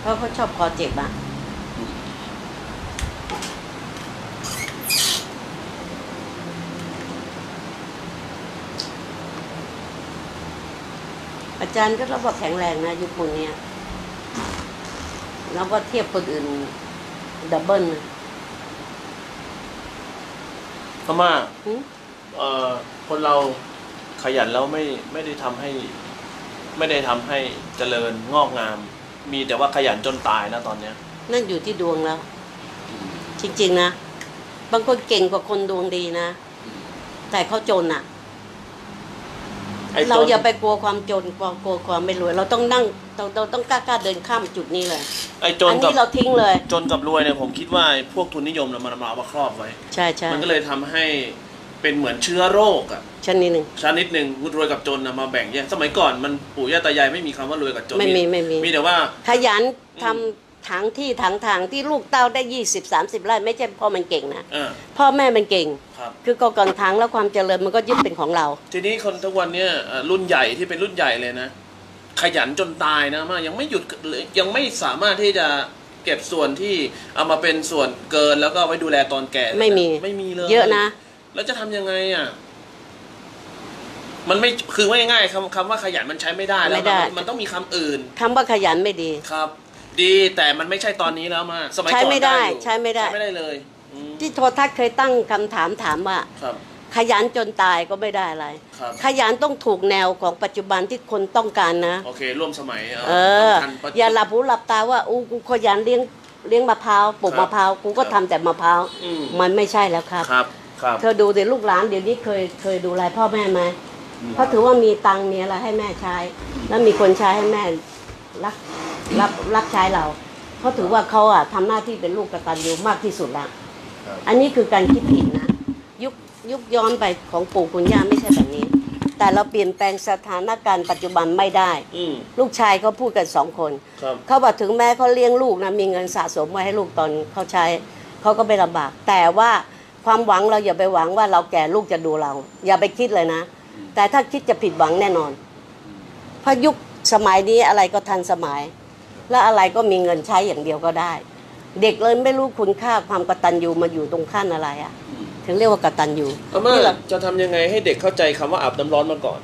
เพราะเขาชอบคอเจ็บอะอาจารย์ก็รับว่าแข็งแรงนะยุคพวกเนี้ยแล้วว่าเทียบคนอื่น ดับเบิลนะพม่าหึเอ่อคนเราขยันแล้วไม่ไม่ได้ทำให้ ไม่ได้ทำให้เจริญงอกงาม มีแต่ว่าขยันจนตายนะตอนเนี้ย นั่นอยู่ที่ดวงแล้ว จริง ๆ นะ บางคนเก่งกว่าคนดวงดีนะ แต่เขาจนอะ ไอ้จน เราอย่าไปกลัวความจนกลัวกลัวความไม่รวย เราต้องนั่งเราเราต้องกล้ากล้าเดินข้ามจุดนี้เลย ไอ้จนอันกับนี้เราทิ้งเลย จนกับรวยเนี่ยผมคิดว่าไอ้พวกทุนนิยมเนี่ยมันมาเอามาครอบไว้ ใช่ใช่มันก็เลยทำให้ เป็นเหมือนเชื้อโรคอะชั้นนี้หนึ่ง ชนิดหนึ่งรวยกับจนนะมาแบ่งแยกสมัยก่อนมันปู่ย่าตายายไม่มีคำว่ารวยกับจนไม่มีไม่มี มีแต่ว่า ขยันทำอืมถังที่ถังทางที่ลูกเต้าได้ยี่สิบสามสิบไร่ไม่ใช่เพ่อมันเก่งนะเออพ่อแม่มันเก่ง ครับ คือก่อก่อนทางแล้วความเจริญมันก็ยึดเป็นของเรา ทีนี้คนทุกวันเนี้ยเอ่อรุ่นใหญ่ที่เป็นรุ่นใหญ่เลยนะ ขยันจนตายนะมากยังไม่หยุดเลยยังไม่สามารถที่จะเก็บส่วนที่เอามาเป็นส่วนเกินแล้วก็เอาไว้ดูแลตอนแก่เลยนะไม่มีไม่มีเลยเยอะนะ แล้วจะทำยังไงอะ มันไม่คือว่าง่ายๆคำคำว่าขยันมันใช้ไม่ได้แล้วไม่ได้ มันมันต้องมีคำอื่น คำว่าขยันไม่ดี ครับ ดีแต่มันไม่ใช่ตอนนี้แล้วมาสมัยก่อนใช้ไม่ได้อยู่ใช้ไม่ได้ ใช้ไม่ได้เลยอืมที่โทรทัศน์เคยตั้งคำถามถามว่า ครับ ขยันจนตายก็ไม่ได้อะไร ครับ ขยันต้องถูกแนวของปัจจุบันที่คนต้องการนะ โอเค ร่วมสมัยเออ ทันปัจจุ อย่าหลับหูหลับตาว่าอู้กูขยันเลี้ยงเลี้ยงมะพร้าวปลูกครับมะพร้าวกูก็ครับทำแต่มะพร้าวอืม มันไม่ใช่แล้วครับ ครับ ครับ เธอดูแต่ลูกหลานเดี๋ยวนี้เคยเคยดูแลพ่อแม่ไหมเพราะถือว่ามีตังค์มีอะไรให้แม่ใช้ แล้วมีคนใช้ให้แม่รักรับรับใช้เรา เพราะถือว่าเขาอะทำหน้าที่เป็นลูกกตัญญูมากที่สุดแล้วครับอันนี้คือการคิดผิดนะ ยุคยุคย้อนไปของปู่คุณย่าไม่ใช่แบบนี้ แต่เราเปลี่ยนแปลงสถานการณ์ปัจจุบันไม่ได้อืมลูกชายเขาพูดกันสองคนครับเขาบอกถึงแม้เขาเลี้ยงลูกนะมีเงินสะสมไว้ให้ลูกตอนเขาใช้เขาก็ไม่ลำบาก แต่ว่า ความหวังเราอย่าไปหวังว่าเราแก่ลูกจะดูเรา อย่าไปคิดเลยนะ แต่ถ้าคิดจะผิดหวังแน่นอนเพราะยุคสมัยนี้อะไรก็ทันสมัย และอะไรก็มีเงินใช้อย่างเดียวก็ได้ เด็กเลยไม่รู้คุณค่าความกตัญญูมาอยู่ตรงขั้นอะไรอะถึงเรียกว่ากตัญญูอาม่านี่เหรอจะทำยังไงให้เด็กเข้าใจคำว่าอาบน้ำร้อนมาก่อน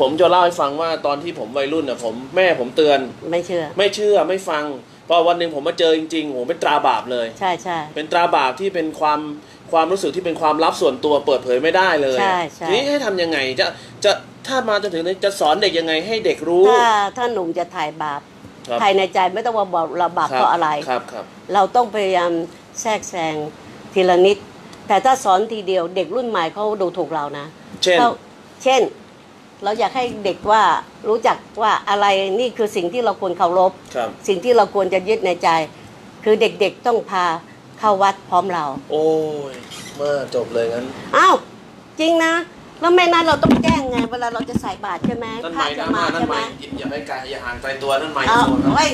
ผมจะเล่าให้ฟังว่าตอนที่ผมวัยรุ่นน่ะผมแม่ผมเตือน ไม่เชื่อ ไม่เชื่อไม่ฟังพอวันหนึ่งผมมาเจอจริงๆโหเป็นตราบาปเลย ใช่ใช่เป็นตราบาปที่เป็นความ ความรู้สึกที่เป็นความลับส่วนตัวเปิดเผยไม่ได้เลยใช่ใช่ ทีนี้ให้ทำยังไงจะจะถ้ามาจนถึงนี้จะสอนเด็กยังไงให้เด็กรู้ถ้าถ้าหนุ่มจะถ่ายบาปครับถ่ายในใจไม่ต้องมาบอกเราบาปเพราะอะไร ครับครับเราต้องพยายามแทรกแซงทีละนิด แต่ถ้าสอนทีเดียวเด็กรุ่นใหม่เขาดูถูกเรานะเช่นเราเช่น เราอยากให้เด็กว่ารู้จักว่าอะไรนี่คือสิ่งที่เราควรเคารพ ครับ สิ่งที่เราควรจะยึดในใจ คือเด็กๆต้องพา เข้าวัดพร้อมเรา โอ้ยมาจบเลยงั้น อ้าวจริงนะ แล้วไม่นั้นเราต้องแจ้งไง เวลาเราจะใส่บาตรใช่ไหมนั่นพใหระม่จะนะมามานั่นใช่ใหไหมม่อย่าไปไกลอย่าห่างไกลตัวนั่นใหม่เอาโซนครับเฮ้ย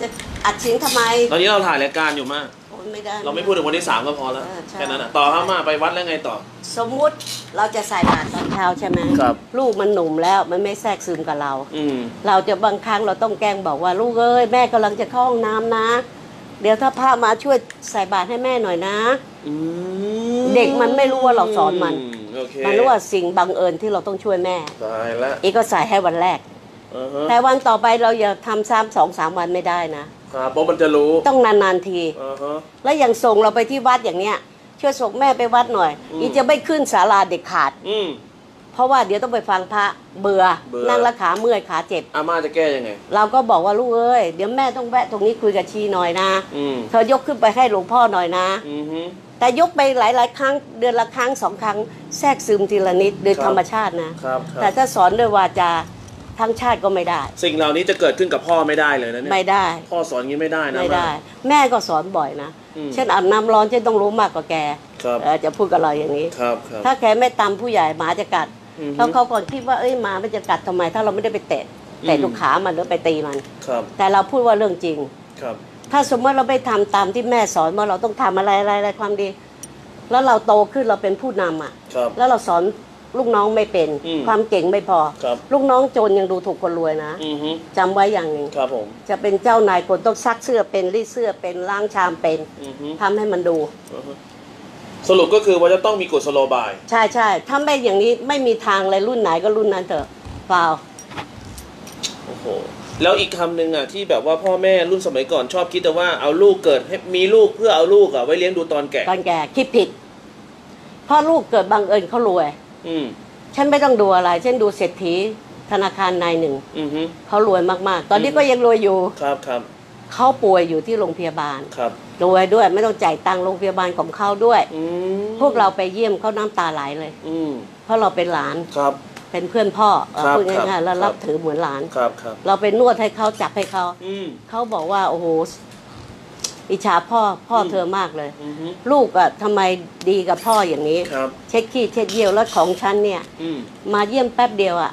จะอัดเสียงทำไมตอนนี้เราถ่ายรายการอยู่มาก โอ้ยไม่ได้ เราไม่พูดถึงวันที่สามก็พอแล้วเออใช่ แค่นั้นนะต่อครับมาไปวัดแล้วไงต่อ สมมุติเราจะใส่บาตรตอนเช้าใช่ไหมครับ ลูกมันหนุ่มแล้วมันไม่แทรกซึมกับเรา อืม เราจะบางครั้งเราต้องแกล้งบอกว่าลูกเอ้ยแม่กำลังจะเข้าห้องน้ำนะ เดี๋ยวถ้าพระมาช่วยใส่บาตรให้แม่หน่อยนะ อืมเด็กมันไม่รู้ว่าเราสอนมัน โอเคมันรู้ว่าสิ่งบังเอิญที่เราต้องช่วยแม่ ตายแล้วอีกก็ใส่ให้วันแรก อ่าฮะแต่วันต่อไปเราอย่าทำซ้ำสองสามวันไม่ได้นะ ครับเพราะมันจะรู้ต้องนานๆที อ่าฮะ แล้วอย่างส่งเราไปที่วัดอย่างเนี้ยช่วยส่งแม่ไปวัดหน่อย อืม อีจะไม่ขึ้นศาลาเด็กขาด อืม เพราะว่าเดี๋ยวต้องไปฟังพระเบื่อเบื่อ นั่งและขาเมื่อยขาเจ็บ อาม่าจะแก้ยังไง เราก็บอกว่าลูกเอ้ยเดี๋ยวแม่ต้องแวะตรงนี้คุยกับชีหน่อยนะอืมเธอยกขึ้นไปให้หลวงพ่อหน่อยนะ อือฮึแต่ยกไปหลาย ๆ ครั้งเดือนละครั้งสองครั้งแทรกซึมทีละนิดโดยครับธรรมชาตินะ ครับคแต่รับถ้าสอนด้วยวาจาทั้งชาติก็ไม่ได้ สิ่งเหล่านี้จะเกิดขึ้นกับพ่อไม่ได้เลยนะเนี่ยไม่ได้พ่อสอนงี้ไม่ได้นะไม่ได้ อา แม่ก็สอนบ่อยนะ อืมเช่นอาบน้ำร้อนเช่นต้องรู้มากกว่าแกครับ เออจะพูดกับเราอย่างนี้ ครับครับ ถ้าแกไม่ตามผู้ใหญ่หมาจะกัด อือฮึแล้วเขาก่อนคิดว่าเอ้ยหมามันจะกัดทำไม ถ้าเราไม่ได้ไปเตะเตะอืมทุกขามันหรือไปตีมัน ครับแต่เราพูดว่าเรื่องจริง ครับ ถ้าสมมติเราไม่ทำตามที่แม่สอนว่าเราต้องทำอะไรอะไรอะไรความดี แล้วเราโตขึ้นเราเป็นผู้นำอะ ครับ แล้วเราสอนลูกน้องไม่เป็น อืมความเก่งไม่พอ ครับ ลูกน้องจนยังดูถูกคนรวยนะอือฮึจำไว้อย่างหนึ่งครับผมจะเป็นเจ้านายคนต้องซักเสื้อเป็นรีดเสื้อเป็นล้างชามเป็นอือฮึทำให้มันดู อือฮึ สรุปก็คือว่าจะต้องมีกฎสโลบาย ใช่ใช่ถ้าไม่อย่างนี้ไม่มีทางเลยรุ่นไหนก็รุ่นนั้นเถอะเปล่าโอ้โหแล้วอีกคำหนึ่งอะที่แบบว่าพ่อแม่รุ่นสมัยก่อนชอบคิดแต่ว่าเอาลูกเกิดให้มีลูกเพื่อเอาลูกอะไว้เลี้ยงดูตอนแก่ ตอนแก่คิดผิดเพ่อลูกเกิดบังเอิญเขารวย อืมฉันไม่ต้องดูอะไรเช่นดูเศรษฐีธนาคารนายหนึ่งอือฮึเขารวยมากๆ ตอนนี้อืมก็ยังรวยอยู่ครับครับ เขาป่วยอยู่ที่โรงพยาบาลครับรวยด้วยไม่ต้องจ่ายตังค์โรงพยาบาลของเขาด้วยอืมพวกเราไปเยี่ยมเขาน้ำตาไหลเลยอืมเพราะเราเป็นหลานครับ เป็นเพื่อนพ่อเอ่อครับพูดครับง่ายๆแล้วครับรับถือเหมือนหลานครับครับ เราไปนวดให้เขาจับให้เขาอืมเขาบอกว่าโอ้โหอิจฉาพ่อพ่ออมเธอมากเลยอือฮึลูกอะทำไมดีกับพ่ออย่างนี้ครับเช็ดขี้เช็ดเยี่ยวแล้วของฉันเนี่ยอืมมาเยี่ยมแป๊บเดียวอะ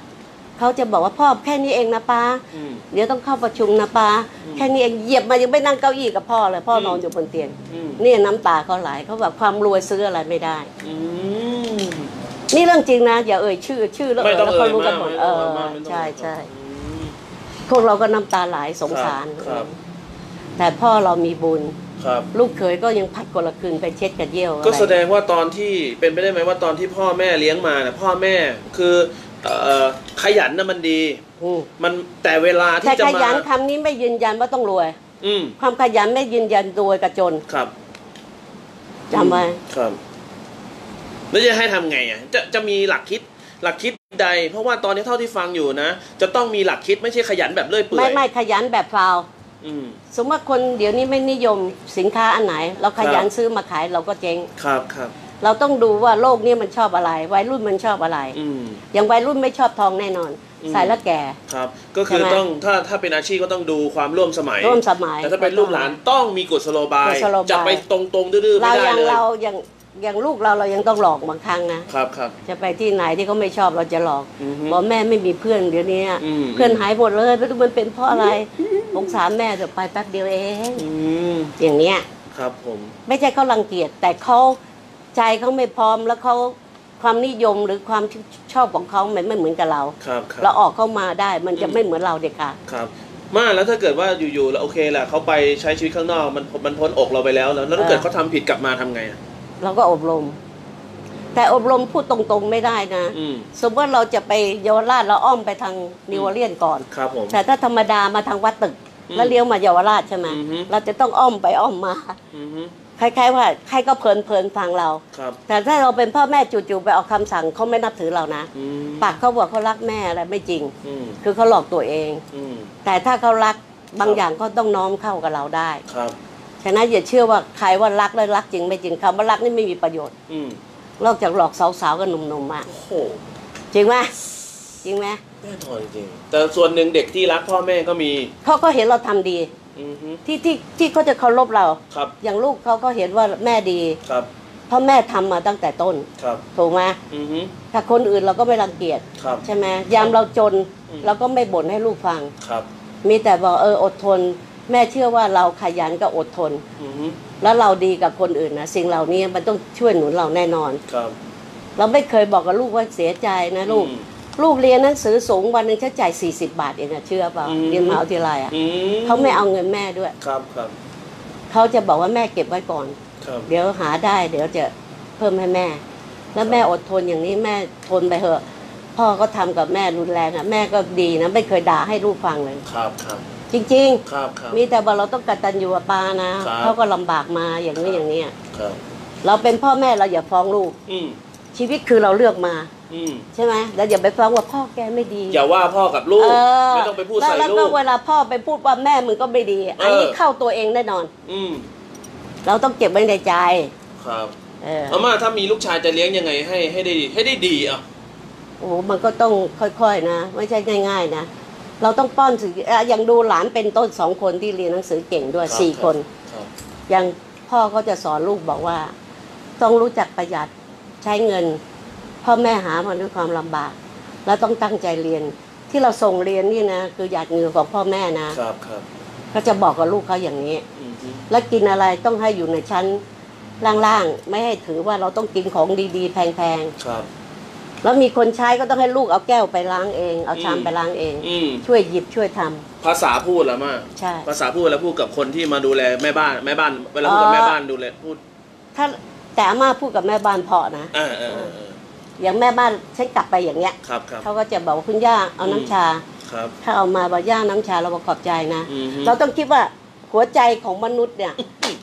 เขาจะบอกว่าพ่อแค่นี้เองนะป้าอืม เดี๋ยวต้องเข้าประชุมนะป้าอืม แค่นี้เองเหยียบมายังไม่นั่งเก้าอี้กับพ่อเลยพ่ออมนอนอยู่บนเตียงอืมนี่น้ำตาเขาไหลเขาแบบความรวยซื้ออะไรไม่ได้ อืมนี่เรื่องจริงนะอย่าเอ่ยชื่อชื่อแล้วไม่เอ่ยต้องแล้วเอ่เขายรู้กัมานกหมดไม่เอต้องอเอ่ยมากไม่ต้องใช่เอ่ยใช่อืมพวกเราก็น้ำตาไหลสงสาร ครับ แต่พ่อเรามีบุญ ครับ ลูกเขยก็ยังพัดคนละคืนไปเช็ดกับเยี่ยวก็อะไรแสดงว่าตอนที่เป็นไปได้ไหมว่าตอนที่พ่อแม่เลี้ยงมาเนี่ยพ่อแม่คือ เอ่อขยันนะมันดี อืมมันแต่เวลาแต่ที่จะขมายันคำนี้ไม่ยืนยันว่าต้องรวย อืมความขยันไม่ยืนยันรวยกับจนครับจำไว้ครับ แล้วจะให้ทำไงอะจะจะมีหลักคิดหลักคิดใด เพราะว่าตอนนี้เท่าที่ฟังอยู่นะ จะต้องมีหลักคิดไม่ใช่ขยันแบบเลื่อยเปื่อยไม่ไม่ขยันแบบฟาว อืม สมมติว่าคนเดี๋ยวนี้ไม่นิยมสินค้าอันไหน เราขยันครับ ซื้อมาขายเราก็เจ๊ง ครับครับ เราต้องดูว่าโลกนี้มันชอบอะไร วัยรุ่นมันชอบอะไร อืม อย่างวัยรุ่นไม่ชอบทองแน่นอน อืมใส่แล้วแก่ ครับ ก็คือใช่ไหม ต้องถ้าถ้าเป็นอาชีพก็ต้องดูความร่วมสมัย ร่วมสมัย แต่ถ้าเป็นลูกหลานต้องมีกฎสโลบายกฎสโลบาย จะไปตรงๆดื้อๆเราไม่ได้อย่างเลยเราอย่างอย่างลูกเราเรายังต้องหลอกบางครั้งนะ ครับครับ จะไปที่ไหนที่เขาไม่ชอบเราจะหลอกอือฮึบอกแม่ไม่มีเพื่อนเดี๋ยวนี้อะอืม เพื่อนหายหมดเลยไม่รู้มันเป็นเพราะอะไรสงสารแม่จะไปแป๊บเดียวเอง อืมอย่างเนี้ย ครับผม ไม่ใช่เขารังเกียจแต่เขา ใจเขาไม่พร้อมแล้วเขาความนิยมหรือความชอบของเขามันไม่เหมือนกับเราครับครับเราออกเข้ามาได้มันจะไม่เหมือนเราเด็กค่ะครับมาแล้วถ้าเกิดว่าอยู่ๆแล้วโอเคแหละเขาไปใช้ชีวิตข้างนอกมันมันพ้นอกเราไปแล้ว แล้วแล้วถ้าเกิดเออเขาทำผิดกลับมาทำไงอะเราก็อบรม แต่อบรมพูดตรงๆไม่ได้นะ อืม สมมติว่าเราจะไปเยาวราชเราอ้อมไปทางนิวออร์เลียนก่อน ครับผม แต่ถ้าธรรมดามาทางวัดตึก อืมแล้วเลี้ยวมาเยาวราชใช่ไหมอือฮึ เราจะต้องอ้อมไปอ้อมมา อือฮึ คล้ายๆว่าใครก็เพลินเพลินๆฟังเรา ครับ แต่ถ้าเราเป็นพ่อแม่จู่ๆไปออกคำสั่งเขาไม่นับถือเรานะ อืมปากเขาบอกเขารักแม่อะไรไม่จริง อืมคือเขาหลอกตัวเอง อืมแต่ถ้าเขารักบางครับอย่างก็ต้องน้อมเข้ากับเราได้ ครับ ฉะนั้นอย่าเชื่อว่าใครว่ารักแล้วรักจริงไม่จริงคำว่ารักนี่ไม่มีประโยชน์อืมนอกจากหลอกสาวๆกับหนุ่มๆมาโอ้โหจริงไหมจริงไหมแน่นอนจริงๆแต่ส่วนหนึ่งเด็กที่รักพ่อแม่ก็มี เขาก็เห็นเราทำดีอือฮึ ที่ที่ที่เขาจะเคารพเรา ครับ อย่างลูกเขาก็เห็นว่าแม่ดี ครับ เพราะแม่ทำมาตั้งแต่ต้น ครับ ถูกไหมอือฮึถ้าคนอื่นเราก็ไม่รังเกียจครับใช่ไหมยามเราจนอืมเราก็ไม่บ่นให้ลูกฟัง ครับ มีแต่บอกเอออดทน แม่เชื่อว่าเราขยันก็อดทนอือฮึแล้วเราดีกับคนอื่นนะสิ่งเหล่านี้มันต้องช่วยหนุนเราแน่นอน ครับ เราไม่เคยบอกกับลูกว่าเสียใจนะลูกอืม ลูกเรียนหนังสือสูงวันหนึ่งฉันจ่าย40 บาทเองอะเชื่อเปล่าอืม เรียนมหาวิทยาลัยอะอืมเขาไม่เอาเงินแม่ด้วย ครับครับเขาจะบอกว่าแม่เก็บไว้ก่อน ครับเดี๋ยวหาได้ เดี๋ยวจะเพิ่มให้แม่ แล้วแม่อดทนอย่างนี้แม่ทนไปเถอะ พ่อก็ทำกับแม่รุนแรงอะแม่ก็ดีนะไม่เคยด่าให้ลูกฟังเลย ครับครับจริง ครับครับ ๆ มีแต่ว่าเราต้องกตัญญูกับปานะครับ เขาก็ลำบากมาอย่างนี้อย่างนี้ครับ เราเป็นพ่อแม่เราอย่าฟ้องลูก อืม ชีวิตคือเราเลือกมา อืมใช่ไหมแล้วอย่าไปฟ้องว่าพ่อแกไม่ดีอย่าว่าพ่อกับลูก เออไม่ต้องไปพูดแล้วใส่แล้วลูก็ก เวลาพ่อไปพูดว่าแม่มึงก็ไม่ดี อันนี้เออ เข้าตัวเองแน่นอน อืมเราต้องเก็บไว้ในใจ ครับเอออาม่าถ้ามีลูกชายจะเลี้ยงยังไงให้ให้ได้ให้ได้ดีอะ โอ้โหมันก็ต้องค่อยๆนะ ไม่ใช่ง่าย ๆ นะ เราต้องป้อนสื่ออะอย่างดูหลานเป็นต้นสองคนที่เรียนหนังสือเก่งด้วยครับสี่ครับ คน ครับ อย่างพ่อก็จะสอนลูกบอกว่า ต้องรู้จักประหยัด ใช้เงินพ่อแม่หามาด้วยความลำบาก แล้วต้องตั้งใจเรียนที่เราส่งเรียนนี่นะคือหยาดเหงื่อของพ่อแม่นะครับครับก็จะบอกกับลูกเขาอย่างนี้อืมฮึแล้วกินอะไรต้องให้อยู่ในชั้นล่างๆ ไม่ให้ถือว่าเราต้องกินของดีๆ แพงครับๆแล้วมีคนใช้ก็ต้องให้ลูกเอาแก้วไปล้างเอง เอาชามอืมไปล้างเองอืมช่วยหยิบช่วยทำภาษาพูดแล้วมาใช่ภาษาพูดแล้วพูดกับคนที่มาดูแลแม่บ้านแม่บ้านเวลาพูดกับอ๋อแม่บ้านดูแลพูด ถ้า แต่อาม่าพูดกับแม่บ้านเพราะนะอ่าอ่าอ่าอ่าอย่างแม่บ้านฉันกลับไปอย่างเงี้ยครับครับ เขาก็จะบอกว่าคุณย่าเอาน้ำชา ครับ ถ้าเอามาบอกย่าน้ำชาเราบอกขอบใจนะ อือฮึ เราต้องคิดว่าหัวใจของมนุษย์เนี่ย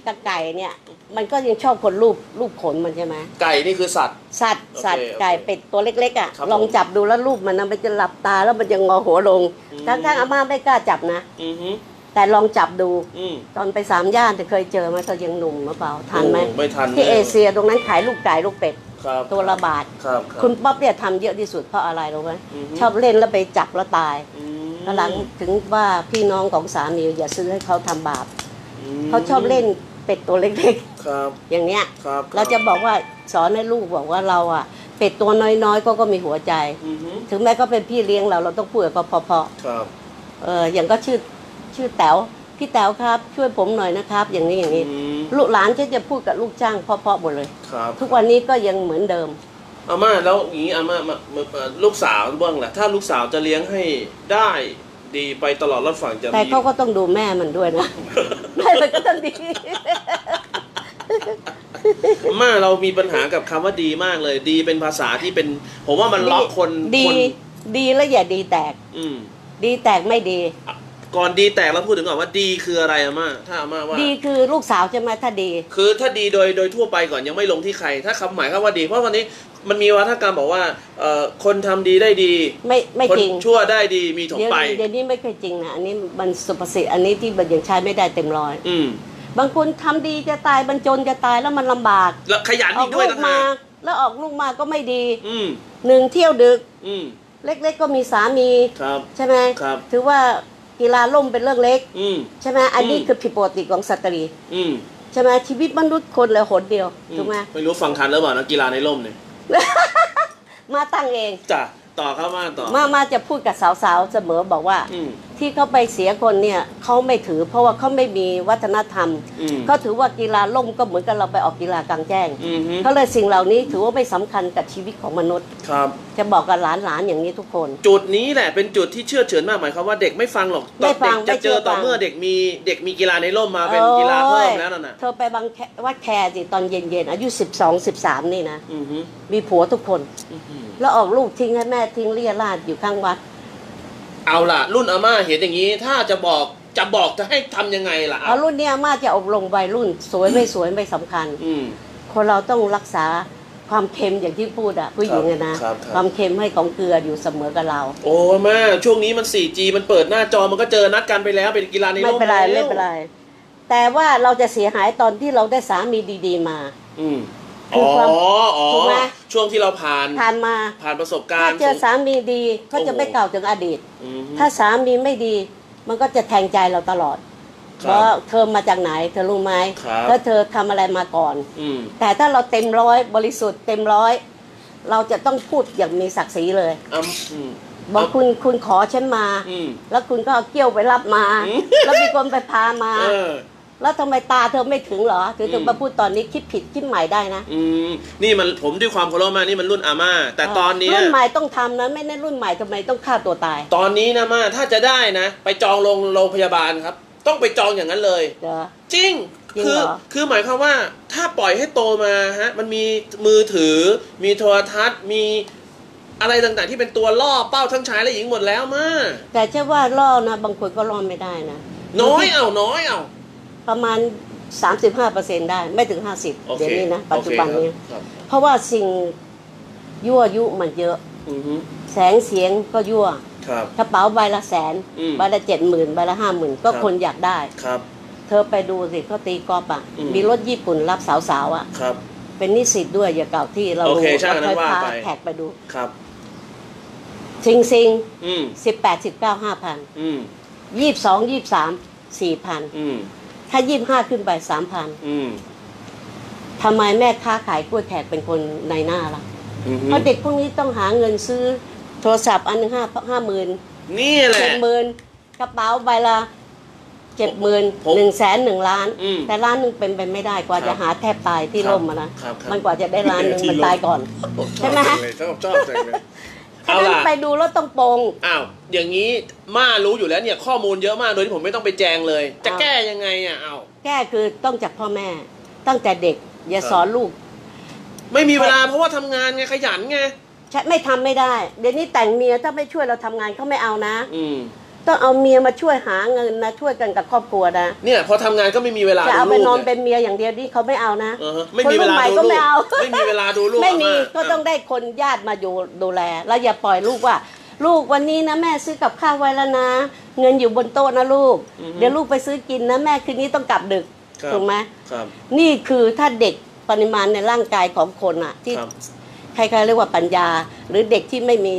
กับไก่เนี่ย มันก็ยังชอบคนรูปรูปขนมันใช่ไหมไก่นี่คือสัตว์ สัตว์โอเคสัตว์โอเคไก่เป็ดตัวเล็กๆอะครับลองผมจับดูแล้วรูปมันนะมันจะหลับตาแล้วมันจะงอหัวลงอืม ทั้งๆอาม่าไม่กล้าจับนะ อือฮึ แต่ลองจับดู อืมตอนไปสามย่านจะเคยเจอไหมตอนยังหนุ่มหรือเปล่าทันไหม โอ้ไม่ทันที่แน่เอเชียตรงนั้นขายลูกไก่ลูกเป็ด ครับตัวละบาท ครับรับ คุณป๊อปเนี่ยทำเยอะที่สุดเพราะอะไรรู้ไหมอือฮึ ชอบเล่นแล้วไปจับแล้วตายอืมแล้วหลังถึงว่าพี่น้องของสามีอย่าซื้อให้เขาทำบาปมเขาชอบเล่นเป็ดตัวเล็กครับๆ อย่างเนี้ย ครับเราจะบอกว่าสอนให้ลูกบอกว่าเราอะเป็ดตัวน้อยๆ ก็ก็มีหัวใจ อือฮึถึงแม้ก็เป็นพี่เลี้ยงเราเราต้องพูดกับเขาเพอครับ ๆเอออย่างก็ชื่อ ชื่อแต๋วพี่แต๋วครับ ช่วยผมหน่อยนะครับ อย่างนี้อย่างนี้ อืมลูกหลานฉันจะพูดกับลูกจ้างเพราะๆหมดเลย ครับทุกวันนี้ก็ยังเหมือนเดิม อาม่าแล้วอย่างนี้อาม่ามามามาลูกสาวบ้างล่ะถ้าลูกสาวจะเลี้ยงให้ได้ดีไปตลอดรอดฝั่งจะแต่มีเขาก็ต้องดูแม่มันด้วยนะ แม่มันก็ต้องดี อาม่าเรามีปัญหากับคำว่าดีมากเลย ดีเป็นภาษาที่เป็น ผมว่ามันล็อกคนดีคนดีแล้วอย่าดีแตก อืม ดีแตกไม่ดี ก่อนดีแตกเราพูดถึงก่อนว่าดีคืออะไรอาม่าถ้าอาม่าว่า ดีคือลูกสาวใช่ไหมถ้าดี คือถ้าดีโดยโดยทั่วไปก่อนยังไม่ลงที่ใคร ถ้าคำหมายคำว่าดี เพราะวันนี้มันมีวัฒกรรมบอกว่าเอ่อคนทำดีได้ดีไม่ไม่คนจริง ชั่วได้ดีมีถมเดี๋ยวไปเดี๋ยวนี้ไม่เคยจริงนะอันนี้มันสุภาษิตอันนี้ที่มันยังใช้ไม่ได้เต็มร้อย อืมบางคนทำดีจะตายบรรจนจะตายแล้วมันลำบากแล้วขยันออีอกกด้วยลูกนะมา ฮะแล้วออกลูกมาก็ไม่ดีอืมหนึ่งเที่ยวดึก อืมเล็กๆก็มีสามี ครับ ใช่ไหมครับ ถือว่า กีฬาล่มเป็นเรื่องเล็กอืม ใช่ไหมอันนี้อืม คือผิดปกติของสตรีอืมใช่ไหมชีวิตมนุษย์คนเหลือหนเดียวถูกไหมไม่รู้ฟังทันหรือเปล่านะกีฬาในร่มเนี่ยมาตั้งเอง จ้ะต่อเข้ามาต่อ มามาจะพูดกับสาวๆเสมอบอกว่า อืมที่เขาไปเสียคนเนี่ยเขาไม่ถือเพราะว่าเขาไม่มีวัฒนธรรมอืมเขาถือว่ากีฬาล่มก็เหมือนกับเราไปออกกีฬากลางแจ้งอืมฮึ เขาเลยสิ่งเหล่านี้ถือว่าไม่สำคัญกับชีวิตของมนุษย์ ครับ จะบอกกับหลานๆอย่างนี้ทุกคน จุดนี้แหละเป็นจุดที่เชื่อเฉือนมากหมายความว่าเด็กไม่ฟังหรอกไม่ฟังเด็กจะเจอไม่เชื่อต่อฟัง เมื่อเด็กมีเด็กมีกีฬาในร่มมาเป็นกีฬาเพิ่มแล้วนั่นน่ะเธอไปบางแควัดแคร์สิตอนเย็นๆอายุ 12 13 นี่นะ อืมฮึมีผัวทุกคนอืมฮึแล้วออกลูกทิ้งให้แม่ทิ้งเลี่ยราดอยู่ข้างวัด เอาล่ะ รุ่นอาม่าเห็นอย่างนี้ ถ้าจะบอกจะบอกจะให้ทำยังไงล่ะเอารุ่นเนี้ยมาจะอบรมวัยรุ่น สวยไม่สวยไม่สำคัญ อืม คนเราต้องรักษาความเค็มอย่างที่พูดอะผู้หญิงอะนะครับครับ ความเค็มให้ของเกลืออยู่เสมอกับเรา โอ้แม่ช่วงนี้มัน 4G มันเปิดหน้าจอมันก็เจอนัดกันไปแล้วเป็นกีฬาในร่มไม่เป็นไรแล้วไม่เป็นไร แต่ว่าเราจะเสียหายตอนที่เราได้สามีดี ๆ มา อืม คือ๋ออความอ๋อถูกไหมช่วงที่เราผ่านผ่านมาผ่านประสบกาถ้ารณ์เจอสามีดีก็จะไม่โอ้โหเก่าถึงอดีตอืมฮึถ้าสามีไม่ดี มันก็จะแทงใจเราตลอดครับเพราะเธอมาจากไหน เธอรู้ไหมครับแล้วเธอทำอะไรมาก่อนอืมแต่ถ้าเราเต็มร้อยบริสุทธิ์เต็มร้อยเราจะต้องพูดอย่างมีศักดิ์ศรีเลยอืมอืมบอกคุณคุณขอฉันมาอืมแล้วคุณก็เอาเกี้ยวไปรับมาอืมแล้วมีคนไปพามาเออ แล้วทำไมตาเธอไม่ถึงเหรอถึงถึงอืมมาพูดตอนนี้คิดผิดคิดใหม่ได้นะอืมนี่มันผมด้วยความเคารพมากนี่มันรุ่นอาม่า แต่ตอนเนี้ยรุ่นใหม่ต้องทำนะไม่ได้รุ่นใหม่ทำไมต้องฆ่าตัวตาย ตอนนี้นะมาถ้าจะได้นะ ไปจองโรงโรงพยาบาลครับ ต้องไปจองอย่างนั้นเลยเดี๋ยวจริงจริงคือเหรอคือหมายความว่าถ้าปล่อยให้โตมาฮะมันมีมือถือ มีโทรทัศน์มีอะไรต่างๆที่เป็นตัวล่อเป้าทั้งชายและหญิงหมดแล้วมาแต่เชื่อว่าล่อนะบางคนก็ล่อไม่ได้นะน้อยเอาน้อยเอา ประมาณ 35%ได้ไม่ถึง 50โอเคเดี๋ยวนี้นะ ปัจจุบันนี้โอเคครับเพราะว่าสิ่งยั่วยุมันเยอะอือฮึแสงเสียงก็ยั่วครับกระเป๋าใบละแสนอืมใบละเจ็ดหมื่นใบละห้าหมื่นก็ครับคนอยากได้ครับ เธอไปดูสิเขาตีกอล์ฟอะอืมมีรถญี่ปุ่นรับสาวๆอะครับเป็นนิสิตด้วยอย่าเก่าที่เราโอดูเคช่างเรานั้นเคยว่าพาไปแท็กไปดูครับซิงซิงอืมสิบแปดสิบเก้าห้าพันอืมยี่สิบสองยี่สิบสามสี่พันอืม ถ้ายี่สิบห้าขึ้นไปสามพันอืมทำไมแม่ค้าขายกล้วยแขกเป็นคนในหน้าล่ะ อือฮึเพราะเด็กพวกนี้ต้องหาเงินซื้อโทรศัพท์อันหนึ่งห้าห้าหมื่นนี่แหละ เจ็ดหมื่นกระเป๋าใบละเจ็ดหมื่นผมหนึ่งแสนหนึ่งล้าน อืมแต่ล้านหนึ่งเป็นไปไม่ได้กว่าครับจะหาแทบตายที่ครับล่มมานะครับครับ มันกว่าจะได้ล้านหนึ่งที่มันล่มตายก่อน ใช่ไหม ชอบจังเลยชอบชอบจังเลยฉะนั้น เอาล่ะ ไปดูรถต้องโปร่งอ้าว อย่างนี้ม่ารู้อยู่แล้วเนี่ยข้อมูลเยอะมากโดยที่ผมไม่ต้องไปแจงเลย จะอ้าว แก้ยังไงอะอ้าวแก้คือต้องจากพ่อแม่ ตั้งแต่เด็ก อย่าครับสอนลูกไม่มีเวลาเพราะว่าทำงานไงขยันไง ใช่ไม่ทำไม่ได้ เดี๋ยวนี้แต่งเมียถ้าไม่ช่วยเราทำงานเขาไม่เอานะ อืม ต้องเอาเมียมาช่วยหาเงินนะช่วยกันกับครอบครัวนะเนี่ยพอทำงานก็ไม่มีเวลาจะเอาไปดูลูกนอนยเป็นเมียอย่างเดียวนี่เขาไม่เอานะเออฮะไม่มีเวลาคนรุ่นใหม่ดูก็ลูไม่กเอา ไม่มีเวลาดูลูกไม่มีอาาก็ต้องได้คนญาติมาอยู่ดูแล แล้วอย่าปล่อยลูกว่า ลูกวันนี้นะแม่ซื้อกับข้าวไว้แล้วนะ เงินอยู่บนโต๊ะนะลูก เดี๋ยวลูกไปซื้อกินนะแม่คืนนี้ต้องกลับดึกครับถูกไหมครับ นี่คือถ้าเด็กปริมาณในร่างกายของคนอะที่ครับ ใครๆเรียกว่าปัญญา หรือเด็กที่ไม่มี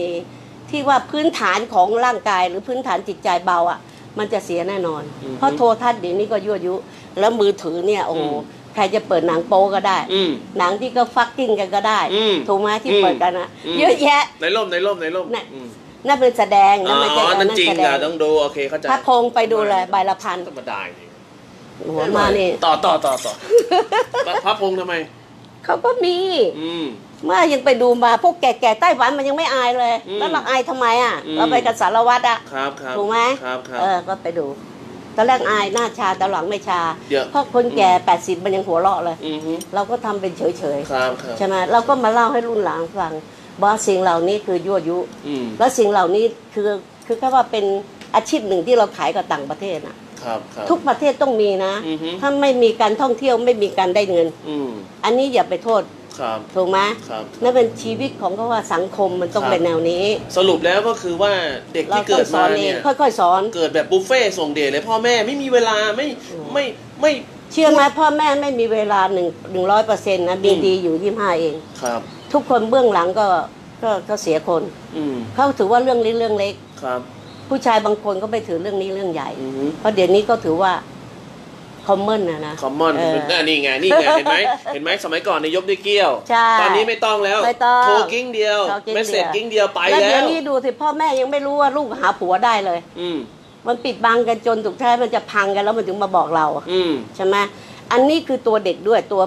ที่ว่าพื้นฐานของร่างกาย หรือพื้นฐานจิตใจเบาอะมันจะเสียแน่นอน อือฮึ เพราะโทรทัศน์เดี๋ยวนี้ก็ยั่วยุ แล้วมือถือเนี่ยโอ้โหอืมใครจะเปิดหนังโป๊ก็ได้ อืม หนังที่ก็ฟักกิ้งกันก็ได้อืมถูกไหมที่อืมเปิดกันนะอืม เยอะแยะ ในร่มในร่มในร่มน่ะ อืมนั่นเป็นแสดงอ๋นั่นไม่ใช่อนั่นจริงแสดอะงต้องดูโอเคเข้าใจพระพงไปดูเลยใบละพันธรรมดาจริงหัวมานี่ต่อต่อต่อต่อพระพงษ์ทำไม เขาก็มี อืม เมื่อยังไปดูมาพวกแก่ๆไต้หวันมันยังไม่อายเลย อืมแล้วเราอายทำไมอะ อืม เราไปกับสารวัตรอะครับครับถูกไหมครับครับ เออก็ไปดูตอนแรกอายหน้าชาตอนหลังไม่ชาเยอะ เพราะคนแก่80มันยังหัวเราะเลย อือฮึเราก็ทำเป็นเฉยครับครับๆใช่ไหมเราก็มาเล่าให้รุ่นหลานฟังว่าสิ่งเหล่านี้คือยั่วยุ อืมแล้วสิ่งเหล่านี้คือคือแค่ว่าเป็นอาชีพหนึ่งที่เราขายกับต่างประเทศนะครับครับ ทุกประเทศต้องมีนะ อือฮึ ถ้าไม่มีการท่องเที่ยวไม่มีการได้เงิน อืมอันนี้อย่าไปโทษ ครับ ถูกไหมครับ นั่นเป็นชีวิตของเขาว่าสังคมมันต้องครับ เป็นแนวนี้สรุปแล้วก็คือว่าเด็กเราที่ต้อเกิงดสอมานเอเนี่งย ค่อยๆสอน เกิดแบบบุฟเฟ่ต์ส่งเดชเลยพ่อแม่ไม่มีเวลาไม่ไม่ไม่เชื่อไหมพ่อแม่ไม่มีเวลาหนึ่งหนึ่งร้อยเปอร์เซ็นต์นะมีอืมดีอยู่ยี่ห้าเอง ครับ ทุกคนเบื้องหลังก็ก็ก็เสียคน อืมเขาถือว่าเรื่องนี้เรื่องเล็ก ครับผู้ชายบางคนก็ไปถือเรื่องนี้เรื่องใหญ่ อือฮึเพราะเดี๋ยวนี้ก็ถือว่า คอมมอนนะนะ คอมมอนเออนี่ไง นี่ไง เห็นไหมเห็นไหมสมัยก่อนในยยกด้วยเกี้ยว ใช่ ตอนนี้ไม่ต้องแล้ว ไม่ต้อง โทรกิ้งเดียวโทรกิ้งเมสเซจเดียวกิ้งเดียวไปแล้ว แล้เดี๋ยววนี้ดูสิพ่อแม่ยังไม่รู้ว่าลูกหาผัวได้เลย อืมมันปิดบังกันจนถูกแท้ายมันจะพังกันแล้วมันถึงมาบอกเรา อืมใช่ไหมอันนี้คือตัวเด็กด้วยตัว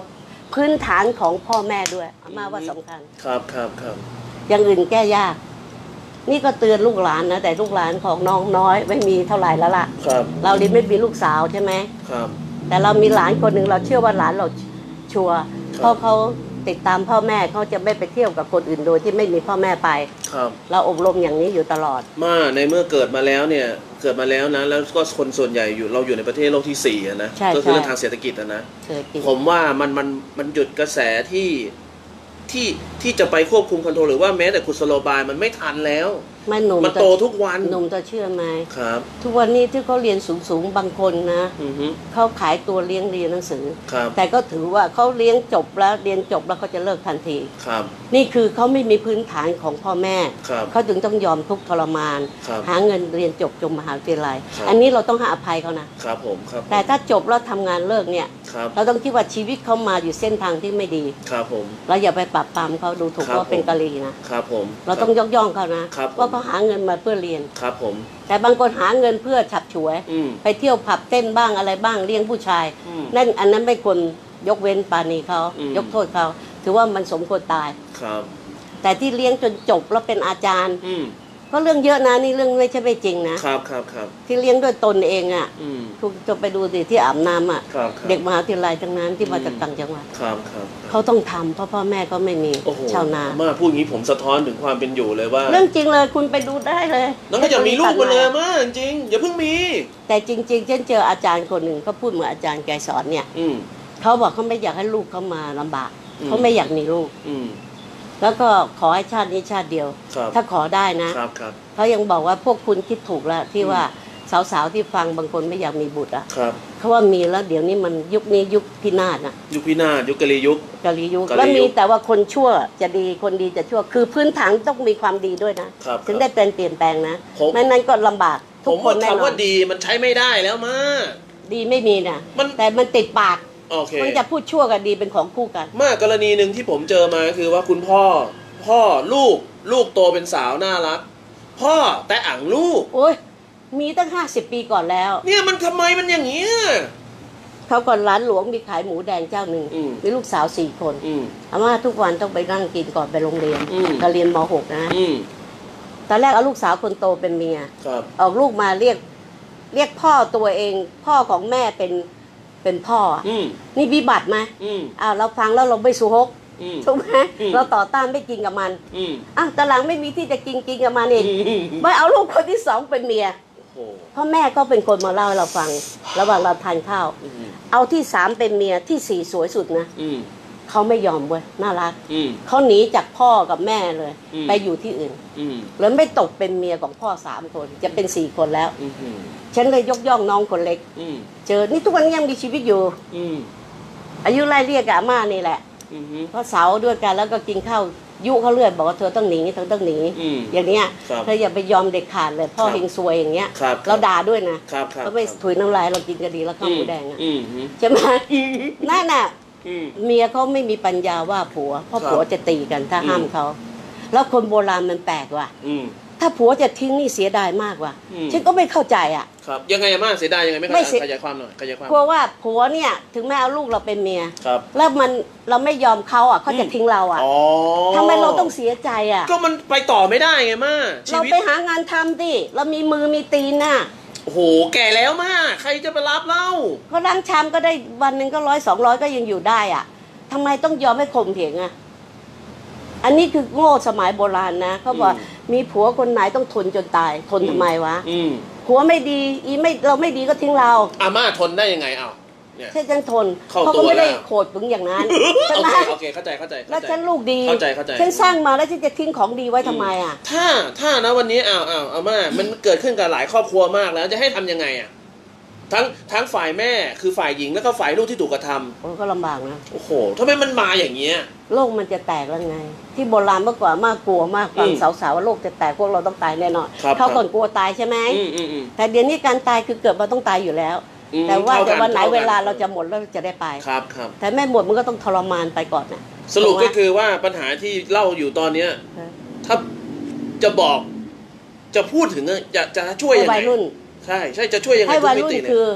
พื้นฐานของพ่อแม่ด้วยอามาว่าสำคัญ ครับครับครับอย่างอื่นแก้ยาก นี่ก็เตือนลูกหลานนะแต่ลูกหลานของน้องน้อย ไม่มีเท่าไหร่แล้วล่ะครับเราเรียนไม่มีลูกสาวใช่ไหมครับ แต่เรามีหลานคนหนึ่งเราเชื่อว่าหลานเราชัวร์ครับเพราะเขาติดตามพ่อแม่เขาจะไม่ไปเที่ยวกับคนอื่นโดยที่ไม่มีพ่อแม่ไป ครับ เราอบรมอย่างนี้อยู่ตลอด มาในเมื่อเกิดมาแล้วเนี่ยเกิดมาแล้วนะ แล้วก็คนส่วนใหญ่อยู่เราอยู่ในประเทศโลกที่สี่อะนะใช่ก็คือใช่เรื่องทางเศรษฐกิจอะนะเคยกินผมว่ามันมันมันหยุดกระแสที่ ที่ที่จะไปควบคุมคอนโทรลหรือว่าแม้แต่กุศโลบายมันไม่ทันแล้ว แม่หนุ่มมันโตทุกวันหนุ่มจะเชื่อไหมครับ ทุกวันนี้ที่เขาเรียนสูงๆบางคนนะอือฮึเขาขายตัวเลี้ยงเรียนหนังสือครับแต่ก็ถือว่าเขาเลี้ยงจบแล้วเรียนจบแล้วเขาจะเลิกทันทีครับ นี่คือเขาไม่มีพื้นฐานของพ่อแม่ครับเขาถึงต้องยอมทุกข์ทรมานครับหาเงินเรียนจบจบมหาวิทยาลัยครับอันนี้เราต้องให้อภัยเขานะครับผมครับแต่ถ้าจบแล้วทำงานเลิกเนี่ยครับเราต้องคิดว่าชีวิตเขามาอยู่เส้นทางที่ไม่ดีครับผมเราอย่าไปปรับปรามเขาดูถูกครับว่าเป็นผมกะลีนะครับผมเราต้องยกย่องเขานะครับผมว่าเขาหาเงินมาเพื่อเรียน ครับผม แต่บางคนหาเงินเพื่อฉับฉวย อืม ไปเที่ยวผับเต้นบ้างอะไรบ้างเลี้ยงผู้ชาย อืมนั่นอันนั้นไม่ควรยกเว้นปาณีเขาอืม ยกโทษเขาถือว่ามันสมควรตาย ครับ แต่ที่เลี้ยงจนจบแล้วเป็นอาจารย์ อืม ก็เรื่องเยอะนะนี่เรื่องไม่ใช่ไม่จริงนะครับครับครับที่เลี้ยงด้วยตนเองอะอืม ทุกจะไปดูสิที่อาบน้ำอะ ครับครับ เด็กมหาวิทยาลัยทั้งนั้นที่มาจากอืมต่างจังหวัดครับครับเขาต้องทำเพราะพ่อแม่ก็ไม่มีโอ้โหชาวนา มาพูดอย่างนี้ผมสะท้อนถึงความเป็นอยู่เลยว่าเรื่องจริงเลยคุณไปดูได้เลยน้องก็อย่ามีลูกมาเลยมาจริงๆอย่าเพิ่งมี แต่จริงๆเช่นเจออาจารย์คนหนึ่งเขาพูดเหมือนอาจารย์แกสอนเนี่ยอืม เขาบอกเขาไม่อยากให้ลูกเขามาลำบากอืม เขาไม่อยากมีลูก อืม แล้วก็ขอให้ชาตินี้ชาติเดียว ครับถ้าขอได้นะครับครับเขายังบอกว่าพวกคุณคิดถูกแล้วที่อืมว่าสาวๆที่ฟังบางคนไม่อยากมีบุตรอะครับ เขาว่ามีแล้วเดี๋ยวนี้มันยุคนี้ยุคพินาศนะยุคพินาศยุคกะลียุค กาลียุคกาลียุคแล้วมีแต่ว่าคนชั่วจะดีคนดีจะชั่ว คือพื้นฐานต้องมีความดีด้วยนะครับถึงได้เป็นเปลี่ยนแปลงนะผม ไม่นั้นก็ลำบากผทุกมคนว่าแน่นอคำว่านดีมันใช้ไม่ได้แล้วมา ดีไม่มีนะมัน แต่มันติดปาก โอเค มันจะพูดชั่วกับดีเป็นของคู่กัน มากกรณีหนึ่งที่ผมเจอมาคือว่าคุณพ่อ พ่อลูกลูกโตเป็นสาวน่ารัก พ่อแต่อ่างลูก โอ้ยมีตั้งห้าสิบปีก่อนแล้ว เนี่ยมันทำไมมันอย่างเงี้ย เขาก่อนร้านหลวงมีขายหมูแดงเจ้าหนึ่งอืม มีลูกสาวสี่คนอืม อาม่าทุกวันต้องไปนั่งกินก่อนไปโรงเรียนอืม ก็เรียนมหกนะ อืมตอนแรกเอาลูกสาวคนโตเป็นเมีย ครับ ออกลูกมาเรียก เรียกพ่อตัวเอง พ่อของแม่เป็น เป็นพ่ออะอืมนี่วิบัติไหมอืมอ้าวเราฟังแล้วเราไม่สุฮกอืมถูกไหมอืมเราต่อต้านไม่กินกับมันอืมอ้าวแต่หลังไม่มีที่จะกินกินกับมันเองอืมไม่เอาลูกคนที่สองเป็นเมียโอ้โหเพราะแม่ก็เป็นคนมาเล่าให้เราฟัง ระหว่างเราทานข้าวอืมเอาที่สามเป็นเมียที่สี่สวยสุดนะอืม เขาไม่ยอมเว้ยน่ารักอืมเขาหนีจากพ่อกับแม่เลยอืมไปอยู่ที่อื่นอืมแล้วไม่ตกเป็นเมียของพ่อสามคน จะเป็นสี่คนแล้วอืมอืมฉันเลยยกย่องน้องคนเล็กอืมเจอนี่ทุกวันนี้ยังมีชีวิตอยู่อืมอายุไล่เรียกกับอาม่านี่แหละอืมเพราะเสาร์ด้วยกันแล้วก็กินข้าวยุเขาเรื่อยบอกว่าเธอต้องหนีเธอต้องหนีอืมอย่างเนี้ยครับเธออย่าไปยอมเด็ดขาดเลยพ่อครับเฮงซวยอย่างเงี้ยครับเราด่าด้วยนะครับครับเขาไม่ถุยน้ำลายเรากินกันดีแล้วข้าวหมูแดงอะอืมอืมใช่ไหมนั่นน่ะอืม เมียเขาไม่มีปัญญาว่าผัว เพราะครับผัวจะตีกันถ้าอืมห้ามเขา แล้วคนโบราณมันแปลกว่ะอืมถ้าผัวจะทิ้งนี่เสียดายมากว่ะอืมฉันก็ไม่เข้าใจอะ ครับ ยังไงอะมาเสียดายยังไงไม่ไม่เข้าเสีใจยขยายความหน่อยขยายความกลัวว่าผัวเนี่ยถึงแม้เอาลูกเราเป็นเมียครับแล้วมันเราไม่ยอมเขาอะเขาจะทิ้งเราอะอ๋อทำไมเราต้องเสียใจอะ ก็มันไปต่อไม่ได้ไงมาชีเราวิตไปหางานทำดิเรามีมือมีตีนน่ะ โอ้โหแก่แล้วมาใครจะไปรับเล่าก็ล้างชามก็ได้วันหนึ่งก็ร้อยสองร้อยก็ยังอยู่ได้อะทำไมต้องยอมให้ข่มเหงอะอันนี้คือโง่สมัยโบราณนะเขาบอกอืมมีผัวคนไหนต้องทนจนตาย ทนทำไมวะอืมผัวไม่ดี อีไม่เราไม่ดีก็ทิ้งเราอาม่าทนได้ยังไงเอ้า เนี่ยใช่ฉันทนเข้าเขาตัก็วไม่ได้แล้ว โขดถึงอย่างนั้นใช่โอไหมเคโอเคเข้าใจเข้าใจแล้เข้าวใจ ฉันลูกดีเข้าใจเข้าใจ ฉันสร้างมาแล้วฉันจะทิ้งของดีไว้ทำไมอะ ถ้าถ้านะวันนี้อ้าวอ้าวอาม่ามันเกิดขึ้นกับหลายครอบครัวมากแล้วจะให้ทำยังไงอะทั้งทั้งฝ่ายแม่คือฝ่ายหญิงแล้วก็ฝ่ายลูกที่ถูกกระทำโอ้ก็ลำบากนะโอ้โหทำไมมันมาอย่างเงี้ย โลกมันจะแตกแล้วไง ที่โบราณเมื่อก่อนมากกลัวมากฟังอืมสาวๆว่าโลกจะแตกพวกเราต้องตายแน่นอนครับ เขาครับก่อนกลัวตายใช่ไหม อืมอืมอืมแต่เดี๋ยวนี้การตายคือเกิดมาต้องตายอยู่แล้ว อืมแต่ว่าเท่แต่กัวันไหนท่กัเวลาเราจะหมดแล้วจะได้ไป ครับครับ แต่ไม่หมดมันก็ต้องทรมานไปก่อนนะสรุปถูกไหมก็คือว่าปัญหาที่เล่าอยู่ตอนเนี้ยถ้าจะบอกจะพูดถึงอะจะจะช่วยยังไงให้วัยรุ่น ใช่ใช่จะช่วยยังไงให้ทุวักยมิรุ่นติเลยคือ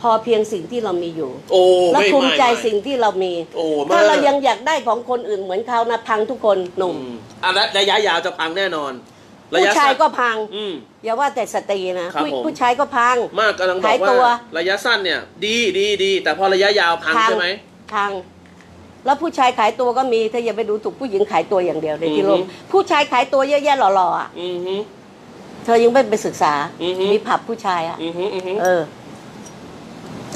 พอเพียงสิ่งที่เรามีอยู่ โอ้และไม่ภูมิใจไม่ไม่สิ่งที่เรามี โอ้ถ้าเรามกยังอยากได้ของคนอื่นเหมือนเขานะพังทุกคนหนุ่มอืมอะและระยะยาวจะพังแน่นอน ระผู้ยะชายสั้นก็พัง อืม อย่าว่าแต่สตรีนะครับผู้ผม ผู้ชายก็พัง มากกำลังบอขายกตัว ว่าระยะสั้นเนี่ย ดีดีดีแต่พอระยะยาวพังพังใช่ไหม พัง แล้วผู้ชายขายตัวก็มีเธออย่าไปดูถูกผู้หญิงขายตัวอย่างเดียวในที่อือฮึโลกผู้ชายขายตัวเยอะแยะหล่อๆอะอือฮึ เธอยังไม่ไปศึกษา อือฮึ มีผับผู้ชายอะ อือฮึอือฮึเออ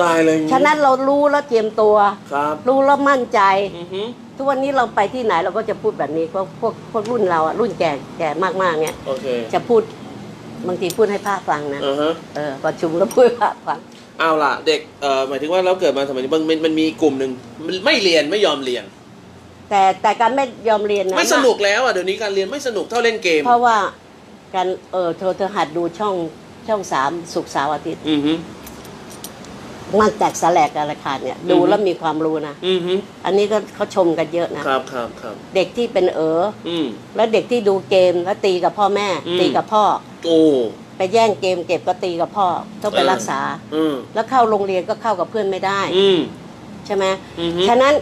ตายเลยฉะนั้นเรารู้แล้วเตรียมตัวครับรู้แล้วมั่นใจอือฮึทุกวันนี้เราไปที่ไหนเราก็จะพูดแบบนี้เพราะพวกพวกรุ่นเราอะรุ่นแก่แก่มากๆเนี่ยโอเคจะพูดบางทีพูดให้พระฟังนะอือฮะเออประชุมแล้วพูดให้พระฟังเอาล่ะ เด็กเอ่อหมายถึงว่าเราเกิดมาสมัยนี้มันมันมันมีกลุ่มหนึ่งมันไม่เรียนไม่ยอมเรียน แต่แต่การไม่ยอมเรียนนะไม่สนุกแล้วอะเดี๋ยวนี้การเรียนไม่สนุกเท่าเล่นเกม เพราะว่าการเออเธอเธอหัดดูช่องช่องสามสุกร์เสาร์อาทิตย์อือฮึ มันแตกสแลกอะไรขาดเนี่ยดูอือฮึแล้วมีความรู้นะอือฮึอันนี้ก็เขาชมกันเยอะนะ ครับครับครับเด็กที่เป็นเอออืมแล้วเด็กที่ดูเกมแล้วตีกับพ่อแม่อืมตีกับพ่อ โอ้ไปแย่งเกมเก็บก็ตีกับพ่อต้องไปเออรักษา อืมแล้วเข้าโรงเรียนก็เข้ากับเพื่อนไม่ได้ อืมใช่ไหมอือฮึ ฉะนั้น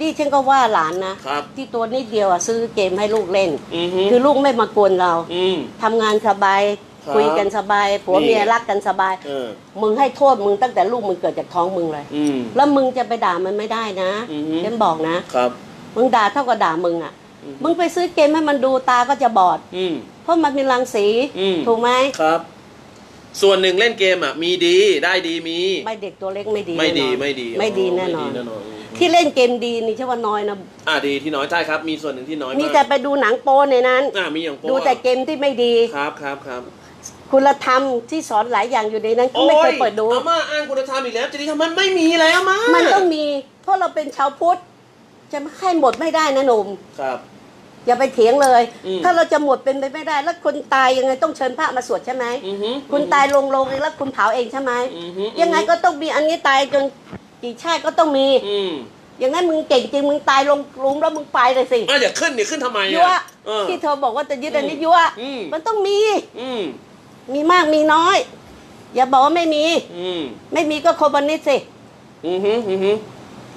นี่ฉันก็ว่าหลานนะครับ ที่ตัวนิดเดียวอะซื้อเกมให้ลูกเล่น อือฮึคือลูกไม่มากวนเรา อืม ทำงานสบาย ครับคุยกันสบายผัวนี่เมียรักกันสบายเออมึงให้โทษมึงตั้งแต่ลูกมึงเกิดจากท้องมึงเลยอืมแล้วมึงจะไปด่ามันไม่ได้นะอือฮึฉันบอกนะครับ มึงด่าเท่ากับด่ามึงอะอือฮึมึงไปซื้อเกมให้มันดูตาก็จะบอดอืมเพราะมันมีรังสีอืมถูกไหมครับ ส่วนหนึ่งเล่นเกมอะมีดีได้ดีมี ไม่เด็กตัวเล็กไม่ดีไม่ดีแน่นอนไม่ดีไม่ดีแน่นอนไม่ดีแน่นอนที่เล่นเกมดีนี่ใช่ว่าน้อยนะอ่าดีที่น้อยใช่ครับ มีส่วนหนึ่งที่น้อย มีมากแต่ไปดูหนังโป๊ในนั้นอ่ามีอย่างโป๊ะดูแต่เกมที่ไม่ดีครับครับครับ คุณธรรมที่สอนหลายอย่างอยู่ในนั้นก็ไม่เคยเปิดดูอาม่าอ้างคุณธรรมอีกแล้วจริงๆมันไม่มีแล้วอามามัมันต้องมี เพราะเราเป็นชาวพุทธจะให้หมดไม่ได้นะหนุ่มครับ อย่าไปเถียงเลยอืมถ้าเราจะหมดเป็นไปไม่ได้ แล้วคนตายยังไงต้องเชิญพระมาสวดใช่ไหมอือฮึคุณตายลงลงเองแล้วคุณเผาเองใช่ไหมอือฮึยังไงก็ต้องมีอันนี้ตายจนกี่ชาติก็ต้องมีอืมอย่างนั้นมึงเก่งจริงมึงตายลงหลุมแล้วมึงไปเลยสิอะอย่าขึ้นอย่าขึ้นทำไมยั่วอะเออที่เธอบอกว่าจะยึดอันนี้อืมยั่วอืมมันต้องมี อื มมีมากมีน้อย อย่าบอกว่าไม่มี อืมไม่มีก็คอมมิวนิสต์สิอือฮึอือฮึ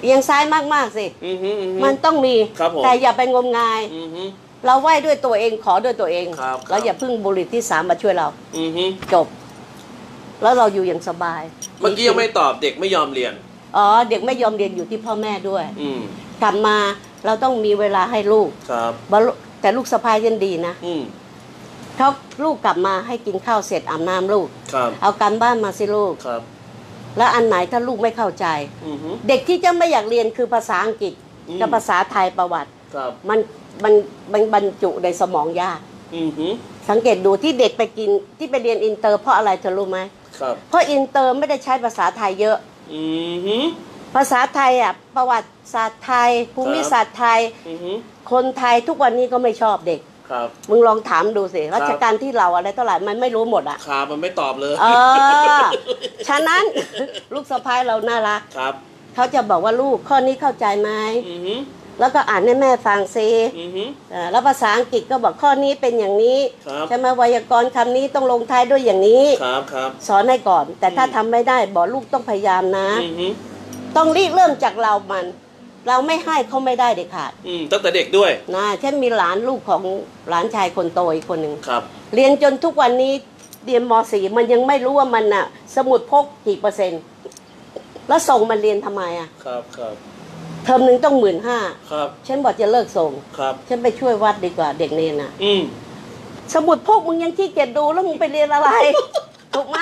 เอียงซ้ายมากๆสิ อือฮึอือฮึมันต้องมี ครับผม แต่อย่าไปงมงาย อือฮึเราไหว้ด้วยตัวเองขอด้วยตัวเองครับแล้วอย่าพึ่งบุรุษที่สามมาช่วยเรา อือฮึจบ แล้วเราอยู่อย่างสบายเมื่อกี้ยังไม่ตอบเด็กไม่ยอมเรียน อ๋อ เด็กไม่ยอมเรียนอยู่ที่พ่อแม่ด้วยอืมกลับมาเราต้องมีเวลาให้ลูกครับบลูแต่ลูกสะพ้ายยังดีนะ อืม เขาลูกกลับมาให้กินข้าวเสร็จอาบน้ำลูก ครับเอาการบ้านมาสิลูก ครับแล้วอันไหนถ้าลูกไม่เข้าใจ อือฮึ เด็กที่จะไม่อยากเรียนคือภาษาอังกฤษอืม กับภาษาไทยประวัติ ครับมันมันมันบรรจุในสมองยาก อือฮึสังเกตดูที่เด็กไปกินที่ไปเรียนอินเตอร์เพราะอะไรเธอรู้ไหมครับเพราะอินเตอร์ไม่ได้ใช้ภาษาไทยเยอะ อือฮึ ภาษาไทยอะประวัติศาสตร์ไทย ภูมิศาสตร์ไทย อือฮึ คนไทยทุกวันนี้ก็ไม่ชอบเด็ก ครับมึงลองถามดูสิรัชกาลที่เราอะไรเท่าไหร่มันไม่รู้หมดอะครับมันไม่ตอบเลย เออ ฉะนั้นลูกสะพ้ายเราน่ารักครับเขาจะบอกว่าลูกข้อนี้เข้าใจไหมอือฮึแล้วก็อ่านให้แม่ฟังซิอือฮึเอ่อแล้วภาษาอังกฤษก็บอกข้อนี้เป็นอย่างนี้ครับใช่ไหมไวยากรณ์คำนี้ต้องลงท้ายด้วยอย่างนี้ครับครับสอนให้ก่อน แต่ถ้าอืมทำไม่ได้บอกลูกต้องพยายามนะอือฮึต้องรีบเริ่มจากเรามัน เราไม่ให้เขาไม่ได้เด็ดขาดอืมตั้งแต่เด็กด้วยนะเช่นมีหลานลูกของหลานชายคนโตอีกคนหนึ่งครับ เรียนจนทุกวันนี้เรียนม .4 มันยังไม่รู้ว่ามันน่ะสมุดพกกี่เปอร์เซ็นต์ แล้วส่งมันเรียนทำไมอะครับครับเทอมหนึ่งต้องหมื่นห้าครับฉันบอกจะเลิกส่งครับฉันไปช่วยวัดดีกว่าเด็กเนนน่ะอืมสมุดพกมึงยังขี้เกียจดูแล้วมึงไปเรียนอะไรถูกไหม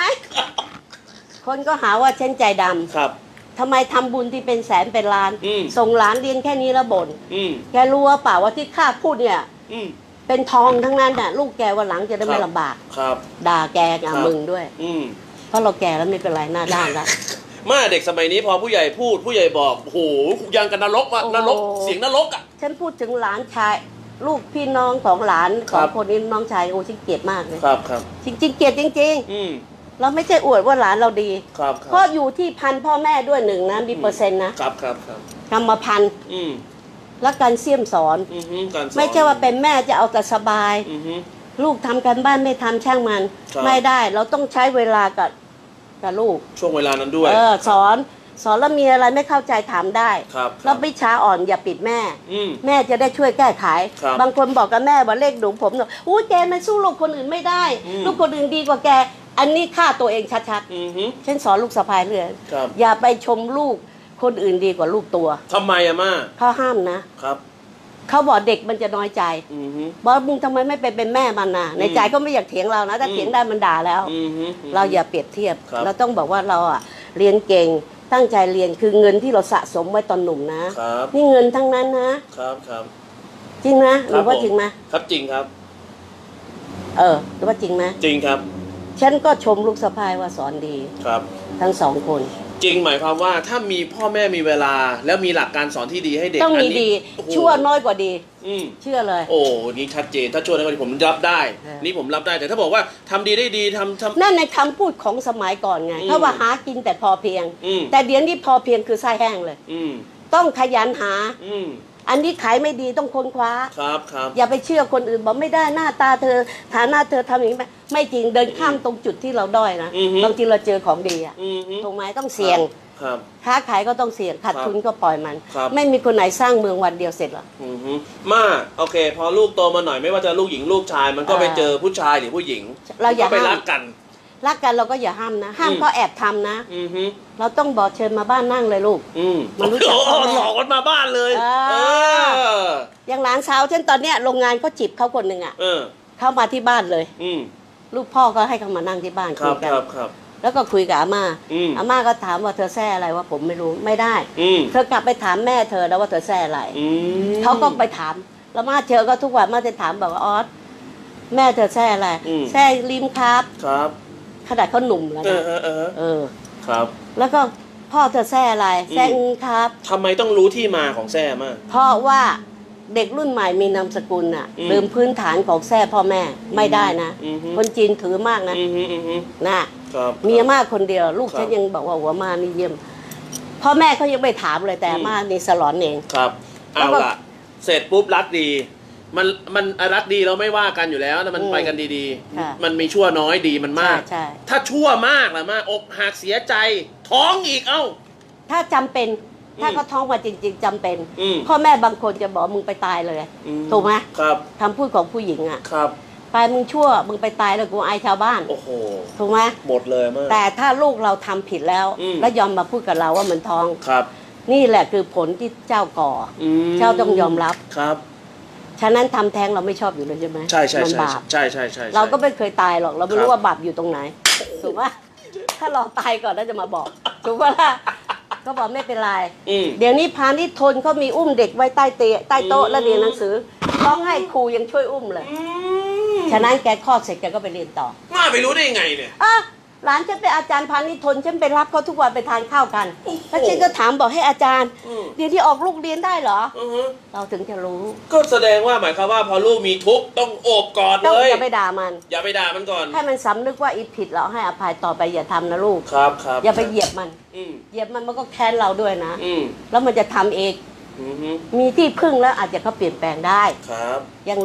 คนก็หาว่าฉันใจดำครับ ทำไมทำบุญที่เป็นแสนเป็นล้าน อืม ส่งหลานเรียนแค่นี้แล้วบ่นอืมแกรู้ว่าเปล่าว่าที่ข้าพูดเนี่ย อืม เป็นทองทั้งนั้นน่ะลูกแกวันหลังจะได้ไม่ครับ ลำบาก ครับ ด่าแกกับครับมึงด้วย อืม เพราะเราแก่แล้วไม่เป็นไรหน้าด้านแล้วมาเด็กสมัยนี้พอผู้ใหญ่พูดผู้ใหญ่บอกโอ้โหยังกันนรกว่ะโอ้นรกเสียงนรกอะ ฉันพูดถึงหลานชาย ลูกพี่น้องของหลานคขรัองบ คนนี้น้องชายโอ้ฉันเกลียดมากเลยครับครับ จริงๆเกลียดจริง อืม ๆ เราไม่ใช่อวดว่าหลานเราดี ครับคเพรับราะอยู่ที่พันพ่อแม่ด้วยหนึ่งนะมีเปอร์เซ็นต์นะครับครับครับกรรมพันธุ์อืมและการเสี่ยมสอน อือฮึการสอนไม่ใช่ว่าเป็นแม่จะเอาแต่สบาย อือฮึ ลูกทำการบ้านไม่ทำช่างมัน ครับ ไม่ได้เราต้องใช้เวลากับกับลูกช่วงเวลานั้นด้วย เออสอน สอนแล้วมีอะไรไม่เข้าใจถามได้ครับแล้ววิชาอ่อนอย่าปิดแม่ อืม แม่จะได้ช่วยแก้ไขครับบางคนบอกกับแม่ว่าเลขหนูผมเนอะอู้แกมันสู้ลูกคนอื่นไม่ได้ อืม ลูกคนอื่นดีกว่าแก อันนี้ฆ่าตัวเองชัดอือฮึ ๆฉันสอนลูกสะพายเรื่อยครับ อย่าไปชมลูกคนอื่นดีกว่าลูกตัวทำไมอะมาเขาห้ามนะครับ เขาบอกเด็กมันจะน้อยใจ อือฮึ บอกมึงทำไมไม่ไปเป็นแม่มันนะในใจก็ไม่อยากเถียงเรานะถ้าอืม เถียงได้มันด่าแล้ว อือฮึ เราอย่าเปรียบเทียบ ครับ เราต้องบอกว่าเราอะเรียนเก่ง ตั้งใจเรียนคือเงินที่เราสะสมไว้ตอนหนุ่มนะ ครับ นี่เงินทั้งนั้นนะ ครับครับ จริงนะหครัรืบอว่าผมจริงไหมครับจริงครับ เออหรือว่าจริงไหมจริงครับ ฉันก็ชมลูกสะพ้ายว่าสอนดีครับ ทั้งสองคน จริงหมายความว่าถ้ามีพ่อแม่มีเวลา แล้วมีหลักการสอนที่ดีให้เด็กต้องมีนนี้ดีโอ้โหชั่วน้อยกว่าดี อืม เชื่อเลย โอ้นี่ชัดเจนถ้าช่วยได้ก็ดีผมรับได้ เออ นี่ผมรับได้แต่ถ้าบอกว่าทำดีได้ดีทำทำ นั่นในคำพูดของสมัยก่อนไงอืมเขาว่าหากินแต่พอเพียง อืม แต่เดี๋ยวนี้พอเพียงคือไส้แห้งเลย อืม ต้องขยันหา อืม อันนี้ขายไม่ดีต้องค้นคว้า ครับครับอย่าไปเชื่อคนอื่นบอกไม่ได้หน้าตาเธอ ฐานะเธอทำอย่างนี้ไม่ไม่จริงเดินข้ามตรงจุดที่เราด้อยนะอือฮึบางทีเราเจอของดีอะอืมฮึ ถูกไหมต้องเสี่ยง ครับ ค้าขายก็ต้องเสี่ยงขาดครับทุนก็ปล่อยมัน ครับไม่มีคนไหนสร้างเมืองวันเดียวเสร็จหรอก อืมฮึมาโอเค พอลูกโตมาหน่อยไม่ว่าจะลูกหญิงลูกชาย มันก็ไปอ่าเจอผู้ชายหรือผู้หญิงเราอย่าก็ไปห้าม รักกัน รักกันเราก็อย่าห้ามนะ ห้ามอืม เขาแอบทำนะ อืมฮึเราต้องบอกเชิญมาบ้านนั่งเลยลูก อืมมันรู้จักโอ้พ่อแม่หลอกกันมาบ้านเลย อ่า เอออย่างหลานสาวเช่นตอนเนี้ยโรงงานก็จีบเขาคนหนึ่งอะเออ เข้ามาที่บ้านเลย อืมลูกพ่อก็ให้เขามานั่งที่บ้านคคุรัยบกันครับครับ แล้วก็คุยกับอาม่าอืมอาม่าก็ถามว่าเธอแซ่อะไรว่าผมไม่รู้ไม่ได้ อืม เธอกลับไปถามแม่เธอแล้วว่าเธอแซ่อะไร อืม เขาก็ไปถาม แล้วมาเจอก็ทุกวันมาจะถามบอกว่าออสแม่เธอแซ่อะไรอืม แซ่ลิมครับครับขนาดเขาหนุ่มแล้วเอนะอเออเออเออ ครับ แล้วก็พ่อเธอแซ่อะไรอืมแซ่อึงครับ ทำไมต้องรู้ที่มาของแซ่มาก เพราะว่าเด็กรุ่นใหม่มีนามสกุลน่ะอืมลืมพื้นฐานของแซ่พ่อแม่ไม่ได้นะ อืมฮึคนจีนถือมากนะอืมฮึอืมฮึนะครับ มีอาม่าคนเดียว ลูกครับฉันยังบอกว่าหัวมานี่เยี่ยมพ่อแม่เขายังไม่ถามเลยแต่อืมอาม่านี่สลอนเองครับแล้เอาวก็ล่ะเสร็จปุ๊บรักดี มันมันรักดีเราไม่ว่ากันอยู่แล้วแต่มันอืมไปกันดีค่ะๆมันมีชั่วน้อยดีมันมากใช่ใช่ถ้าชั่วมากล่ะมากอกหักเสียใจ ท้องอีกเอ้า ถ้าจำเป็นถ้าอืมเขาท้องมาจริง ๆจำเป็นอืมพ่อแม่บางคนจะบอกมึงไปตายเลยอืถูกไหมครับคำพูดของผู้หญิงอะครับ ไปมึงชั่วมึงไปตายเลยกูอายชาวบ้านโอ้โหถูกไหมหมดเลยมาก แต่ถ้าลูกเราทำผิดแล้วอืมแล้วยอมมาพูดกับเราว่ามันท้องครับ นี่แหละคือผลที่เจ้าก่ออมเจ้าต้องยอมรับครับฉะนั้นทำแท้งเราไม่ชอบอยู่เลยใช่ไหมใช่ใช่มันใช่บาปใช่ใช่ใช่ใช่เราก็ไม่เคยตายหรอกเราไม่รู้ครับว่าบาปอยู่ตรงไหนถูกปะถ้าเราตายก่อนแล้วจะมาบอกถูกปะล่ะก็บอกไม่เป็นไรอืมเดี๋ยวนี้พานิชนเขามีอุ้มเด็กไว้ใต้เตะใต้โต๊ะอืมแล้วเรียนหนังสือร้องให้ครูยังช่วยอุ้มเลยอืม ฉะนั้นแกคลอดเสร็จแกก็ไปเรียนต่อมาไปรู้ได้ยังไงเนี่ยอะหลานฉันเป็นอาจารย์พานิชนฉันไปรับเขาทุกวันไปทานข้าวกันโอ้โหแล้วฉันก็ถามบอกให้อาจารย์อืมเดี๋ยวที่ออกลูกเรียนได้เหรออือฮึเราถึงจะรู้ ก็แสดงว่าหมายความว่าพอลูกมีทุกข์ต้องโอบกอดต้องเลยอย่าไปด่ามัน อย่าไปด่ามันก่อนให้มันสำนึกว่าอีผิดเราให้อภัยต่อไปอย่าทำนะลูกครับครับอย่าไปเหยียบมันอืมเหยียบมันมันก็แค้นเราด้วยนะอืมแล้วมันจะทำเองอือฮึมีที่พึ่งแล้วอาจจะเขาเปลี่ยนแปลงได้ครับอย่าง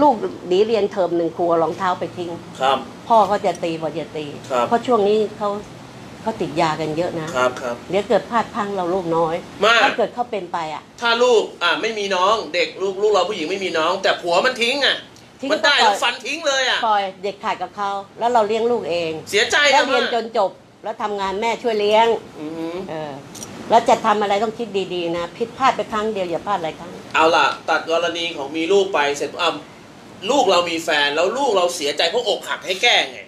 ลูกหนีเรียนเทอมหนึ่งครูเอารองเท้าไปทิ้ง ครับ พ่อเขาจะตีพอจะตี ครับ เพราะช่วงนี้เขาเขาติดยากันเยอะนะ ครับครับ เดี๋ยวเกิดพลาดพลังเราลูกน้อย มาถ้าเกิดเขาเป็นไปอะ ถ้าลูกอะไม่มีน้องเด็กลูกลูกเราผู้หญิงไม่มีน้อง แต่ผัวมันทิ้งอะทิ้งมันได้ก็ปล่อย แล้วฟันทิ้งเลยอะ ปล่อยเด็กขาดกับเขาแล้วเราเลี้ยงลูกเอง เสียใจแล้วนะเรียนมาจนจบแล้วทำงานแม่ช่วยเลี้ยง อือฮึเออ แล้วจะทำอะไรต้องคิดดีๆนะ ผิดพลาดไปครั้งเดียวอย่าพลาดหลายครั้ง เอาล่ะ ตัดกรณีของมีลูกไปเสร็จอะ ลูกเรามีแฟนแล้วลูกเราเสียใจเพราะอกหักให้แก้ไง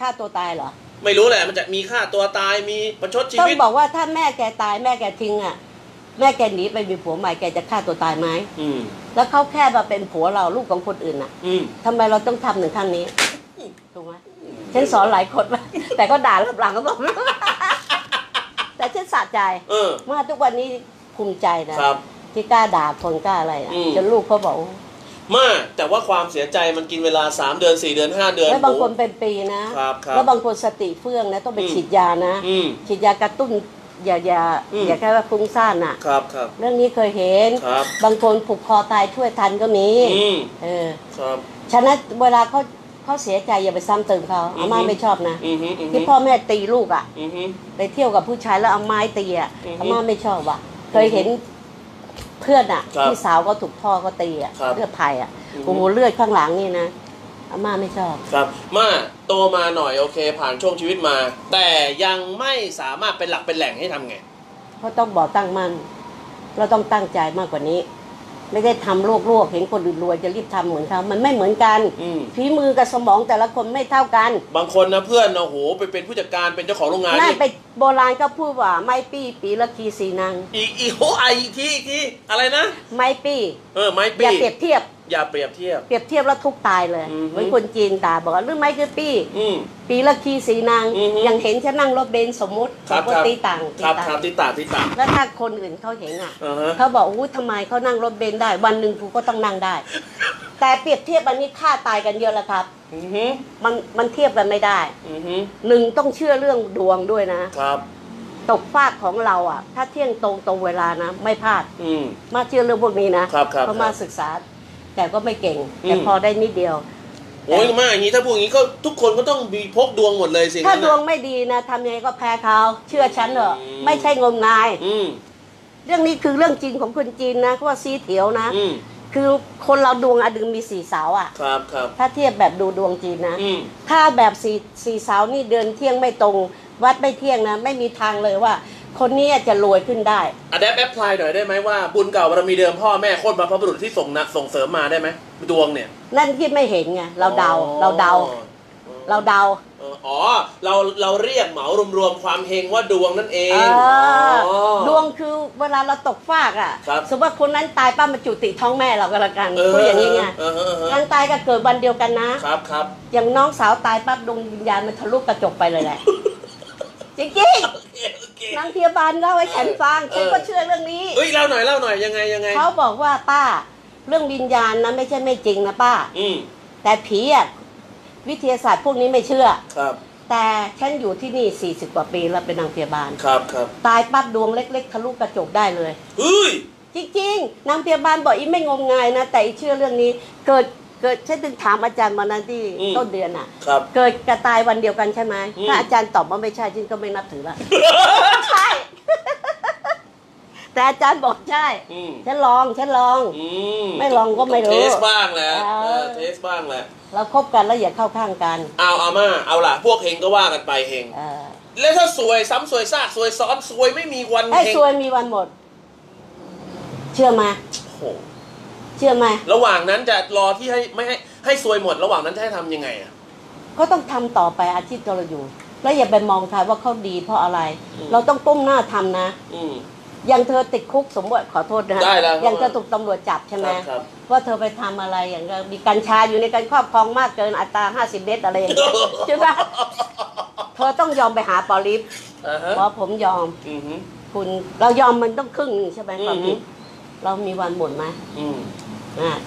ฆ่าตัวตายเหรอ ไม่รู้แหละมันจะมีค่าตัวตายมีประชดชีต้องวิตบอกว่าถ้าแม่แกตายแม่แกทิ้งอะ แม่แกหนีไปมีผัวใหม่แกจะฆ่าตัวตายไหมอืม แล้วเขาแค่มาเป็นผัวเราลูกของคนอื่นอะอืมทำไมเราต้องทำถึงขั้นนี้ถูกไหมฉันสอนหลายคนมากแต่ก็ด่ารับหลังก็บอก แต่ฉันสะใจเออเมื่อทุกวันนี้ภูมิใจนะครับ ที่กล้าด่าคนกล้าอะไรอะอืม จนลูกเขาบอก มาแต่ว่าความเสียใจมันกินเวลา 3 เดือน 4 เดือน 5 เดือนแล้วบางคนเป็นปีนะครับครับแล้วบางคนสติเฟื่องนะต้องไปอืมฉีดยานะ อืม ฉีดยากระตุ้นอย่าอย่าอืม อย่าแค่ว่าฟุ้งซ่านอะ ครับครับ เรื่องนี้เคยเห็น ครับบางคนผูกคอตายช่วยทันก็มีอืม เออครับ ฉะนั้นเวลาเขาเขาเสียใจอย่าไปซ้ำเติมเขาอือฮึอาม่าไม่ชอบนะ อือฮึอือฮึที่พ่อแม่ตีลูกอะ อือฮึ ไปเที่ยวกับผู้ชายแล้วเอาไม้ตีอะอือฮึอาม่าไม่ชอบอะ เคยเห็นเพื่อนอะครับพี่สาวก็ถูกพ่อก็ตีอะครับเลือดไผ่อะอือฮึโอ้โหเลือดข้างหลังนี่นะอาม่าไม่ชอบ ครับมาโตมาหน่อยโอเค ผ่านช่วงชีวิตมา แต่ยังไม่สามารถเป็นหลักเป็นแหล่งให้ทำไง เพราะต้องบอกตั้งมั่นเราต้องตั้งใจมากกว่านี้ ไม่ได้ทำโลกโลกเห็นคนอื่นรวยจะรีบทำเหมือนเขามันไม่เหมือนกันอืมฝีมือกับสมองแต่ละคนไม่เท่ากัน บางคนนะเพื่อนนะโอ้โหไปเป็นผู้จัดการเป็นเจ้าของโรงงานน่านี่ไปโบราณก็พูดว่าไม้ปี้ปีละกีสีนางอีกอีกโหไออีกทีอีกทีอะไรนะ ไม้ปี้เออไม้อปีย่าเปรียบเทียบ อย่าเปรียบเทียบ เปรียบเทียบแล้วทุกข์ตายเลยอือฮึ เหมือนคนจีนด่าบอกว่าเรื่องไม้คือปี้ อืม ปีละกีสีนางอือฮึ ยังเห็นฉันนั่งรถเบนซ์สมมุติครับสมมุติครับตีต่างตีครับต่างครับที่ตากที่ตากแล้วถ้าคนอื่นเขาเห็นอะอ่าฮะ เขาบอกอู้ทำไมเขานั่งรถเบนซ์ได้ วันหนึ่งกูก็ต้องนั่งได้ แต่เปรียบเทียบอันนี้ฆ่าตายกันเยอะแล้วครับ อือฮึมันมันเทียบกันไม่ได้อือฮึหนึ่งต้องเชื่อเรื่องดวงด้วยนะ ครับ ตกฟากของเราอะ ถ้าเที่ยงตรงตรงเวลานะ ไม่พลาดอืม มาเชื่อเรื่องพวกนี้นะครับครับเพราะมาครับ ศึกษา แต่ก็ไม่เก่งอืมแต่พอได้นิดเดียว โอ้ยมาอย่างนี้ถ้าพูดอย่างนี้ก็ทุกคนก็ต้องมีพกดวงหมดเลยสิถ้างั้นดน่ะวงไม่ดีนะทำยังไงก็แพ้เขาเชื่อฉันเถอะอืมไม่ใช่งมงายอืมเรื่องนี้คือเรื่องจริงของคนจีนนะเขาว่าซีเถียวนะอืมคือคนเราดวงอะดึงมีสี่เสาอะ ครับครับถ้าเทียบแบบดูดวงจีนนะอืมถ้าแบบสี่สี่เสานี่เดินเที่ยงไม่ตรง วัดไม่เที่ยงนะ ไม่มีทางเลยว่า คนนี้จะรวยขึ้นได้อะแดปแอปพลายหน่อยได้ไหมว่าบุญเก่าบารมีเดิมพ่อแม่โคตรบรรพบุรุษที่ส่งนะส่งเสริมมาได้ไหมดวงเนี่ย นั่นที่ไม่เห็นไงเราเดาอ๋อเราเดา เราเดา เอออ๋อ เราเราเรียกเหมารวมๆความเฮงว่าดวงนั่นเอเองออ๋อดวงคือเวลาเราตกฟากอะ ครับ สมมติว่าคนนั้นตายป้ามาจุติท้องแม่เราก็แล้วกันเออพูดอย่างนี้ไงเออเออเออการตายก็เกิดวันเดียวกันนะ ครับครับอย่างน้องสาวตายปั๊บดวงวิญญาณมันทะลุกระจกไปเลยแหละ จริงโอเคโอเคๆนางพยาบาลเล่าให้ฉันฟังเออฉันก็เชื่อเรื่องนี้ เอ้ยเล่าหน่อยเล่าหน่อยยังไงยังไง เขาบอกว่าป้า เรื่องวิญญาณนะไม่ใช่ไม่จริงนะป้า อืมแต่ผีอะวิทยาศาสตร์พวกนี้ไม่เชื่อ ครับแต่ฉันอยู่ที่นี่ 40 กว่าปีแล้วเป็นนางพยาบาล ครับครับตายปั๊บดวงเล็ก ๆ ทะลุกระจกได้เลย เฮ้ยจจริงๆนางพยาบาลบอกอีไม่งมงายนะ แต่อีเชื่อเรื่องนี้ เกิด เกิดฉันถึงถามอาจารย์วันนั้นที่อืม ต้นเดือนอะ ครับ เกิดกระตายวันเดียวกันใช่ไหมอืม ถ้าอาจารย์ตอบว่าไม่ใช่ฉันก็ไม่นับถือละ ใช่ แต่อาจารย์บอกใช่ อืมฉันลองฉันลอง อืมไม่ลองก็ไม่รู้เทสบ้างแหละเออ เออเทสบ้างแหละเราคบกันแล้วอย่าเข้าข้างกัน เอาเอามาเอาล่ะ พวกเฮงก็ว่ากันไปเฮง เออแล้วถ้าสวยซ้ำสวยซากสวยซ้อนสวยไม่มีวันให้เฮงซวยมีวันหมด เชื่อไหมโอ้โห เชื่อไหมระหว่างนั้นจะรอที่ให้ไม่ให้ให้สวยหมด ระหว่างนั้นจะให้ทำยังไงอะ ก็ต้องทำต่อไปอาชีพที่เราอยู่ แล้วอย่าไปมองใครว่าเขาดีเพราะอะไร อืม เราต้องก้มหน้าทำนะ อืม อย่างเธอติดคุกสมมติขอโทษนะได้แล้วอย่างเธอถูกตำรวจจับใช่ไหมครับครับ ว่าเธอไปทำอะไรอย่างเงี้ยมีกัญชาอยู่ในการครอบครองมากเกินอัตรา 50เมตรอะไรอย่างเงี้ยใช่ปะเธอต้องยอมไปหาปอลิฟอ่าฮะเพราะผมยอมอืมฮึคุณเรายอมมันต้องครึ่งหนึ่งใช่ไหมความผิดอือฮึเรามีวันหมดไหม อืมอ่า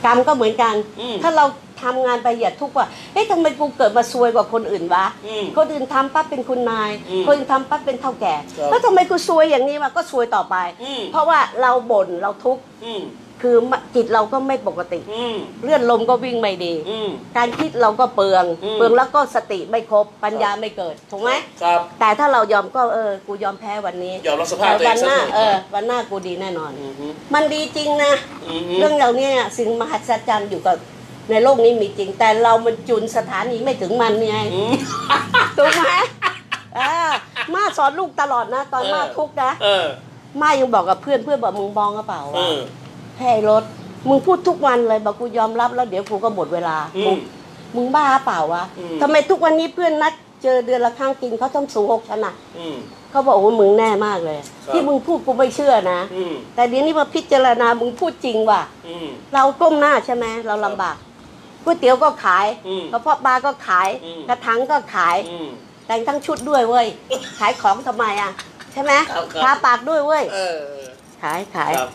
กรรมก็เหมือนกันอืมถ้าเราทำงานไปอย่าทุกข์ว่าเฮ้ยทำไมกูเกิดมาซวยกว่าคนอื่นวะอืมคนอื่นทำปั๊บเป็นคุณนายอืมคนอื่นทำปั๊บเป็นเท่าแก่ครับแล้วทำไมกูซวยอย่างนี้วะก็ซวยต่อไปอืมเพราะว่าเราบ่นเราทุกข์อืม คือจิตเราก็ไม่ปกติอืมเลื่อนลมก็วิ่งไม่ดีอืมการคิดเราก็เปลืองอืมเปลืองแล้วก็สติไม่ครบปัญญาไม่เกิดถูกไหมครับ แต่ถ้าเรายอมก็เออกูยอมแพ้วันนี้ยอมรับสภาพตัวเอแต่วังหสักน้าหน่อยเออวันหน้ากูดีแน่นอนอืมฮึมันดีจริงนะอืมฮึเรื่องเหล่านี้เนี่ยสิ่งมหัศจรรย์อยู่กับในโลกนี้มีจริง แต่เรามันจุนสถานีไม่ถึงมันไงอืมถูกไหมเออมาสอนลูกตลอดนะ ตอนเออมาทุกข์นะเออมายังบอกกับเพื่อนเพื่อนบอกมึงบองกระเป๋าเอว่าอ ให้รถมึงพูดทุกวันเลยบอกกูยอมรับแล้วเดี๋ยวกูก็หมดเวลาอืมกูมึงบ้าเปล่าวะอืม ทำไมทุกวันนี้เพื่อนนัดเจอเดือนละครั้งกินเขาต้องสูงหกชนะอืม เขาบอกโอ้มึงแน่มากเลย ครับ ที่มึงพูดกูไม่เชื่อนะ อืมแต่เดี๋ยวนี้มาพิจารณามึงพูดจริงว่ะ อืม เราก้มหน้าใช่ไหมเราลำบากก๋วยเตี๋ยวก็ขายอืมกระเพาะปลาก็ขาย อืม กระถังก็ขาย อืม แต่งทั้งชุดด้วยเว้ย ขายของทำไมอะ ใช่ไหมครับครับ ทาปากด้วยเว้ย เออ ขายขายครับ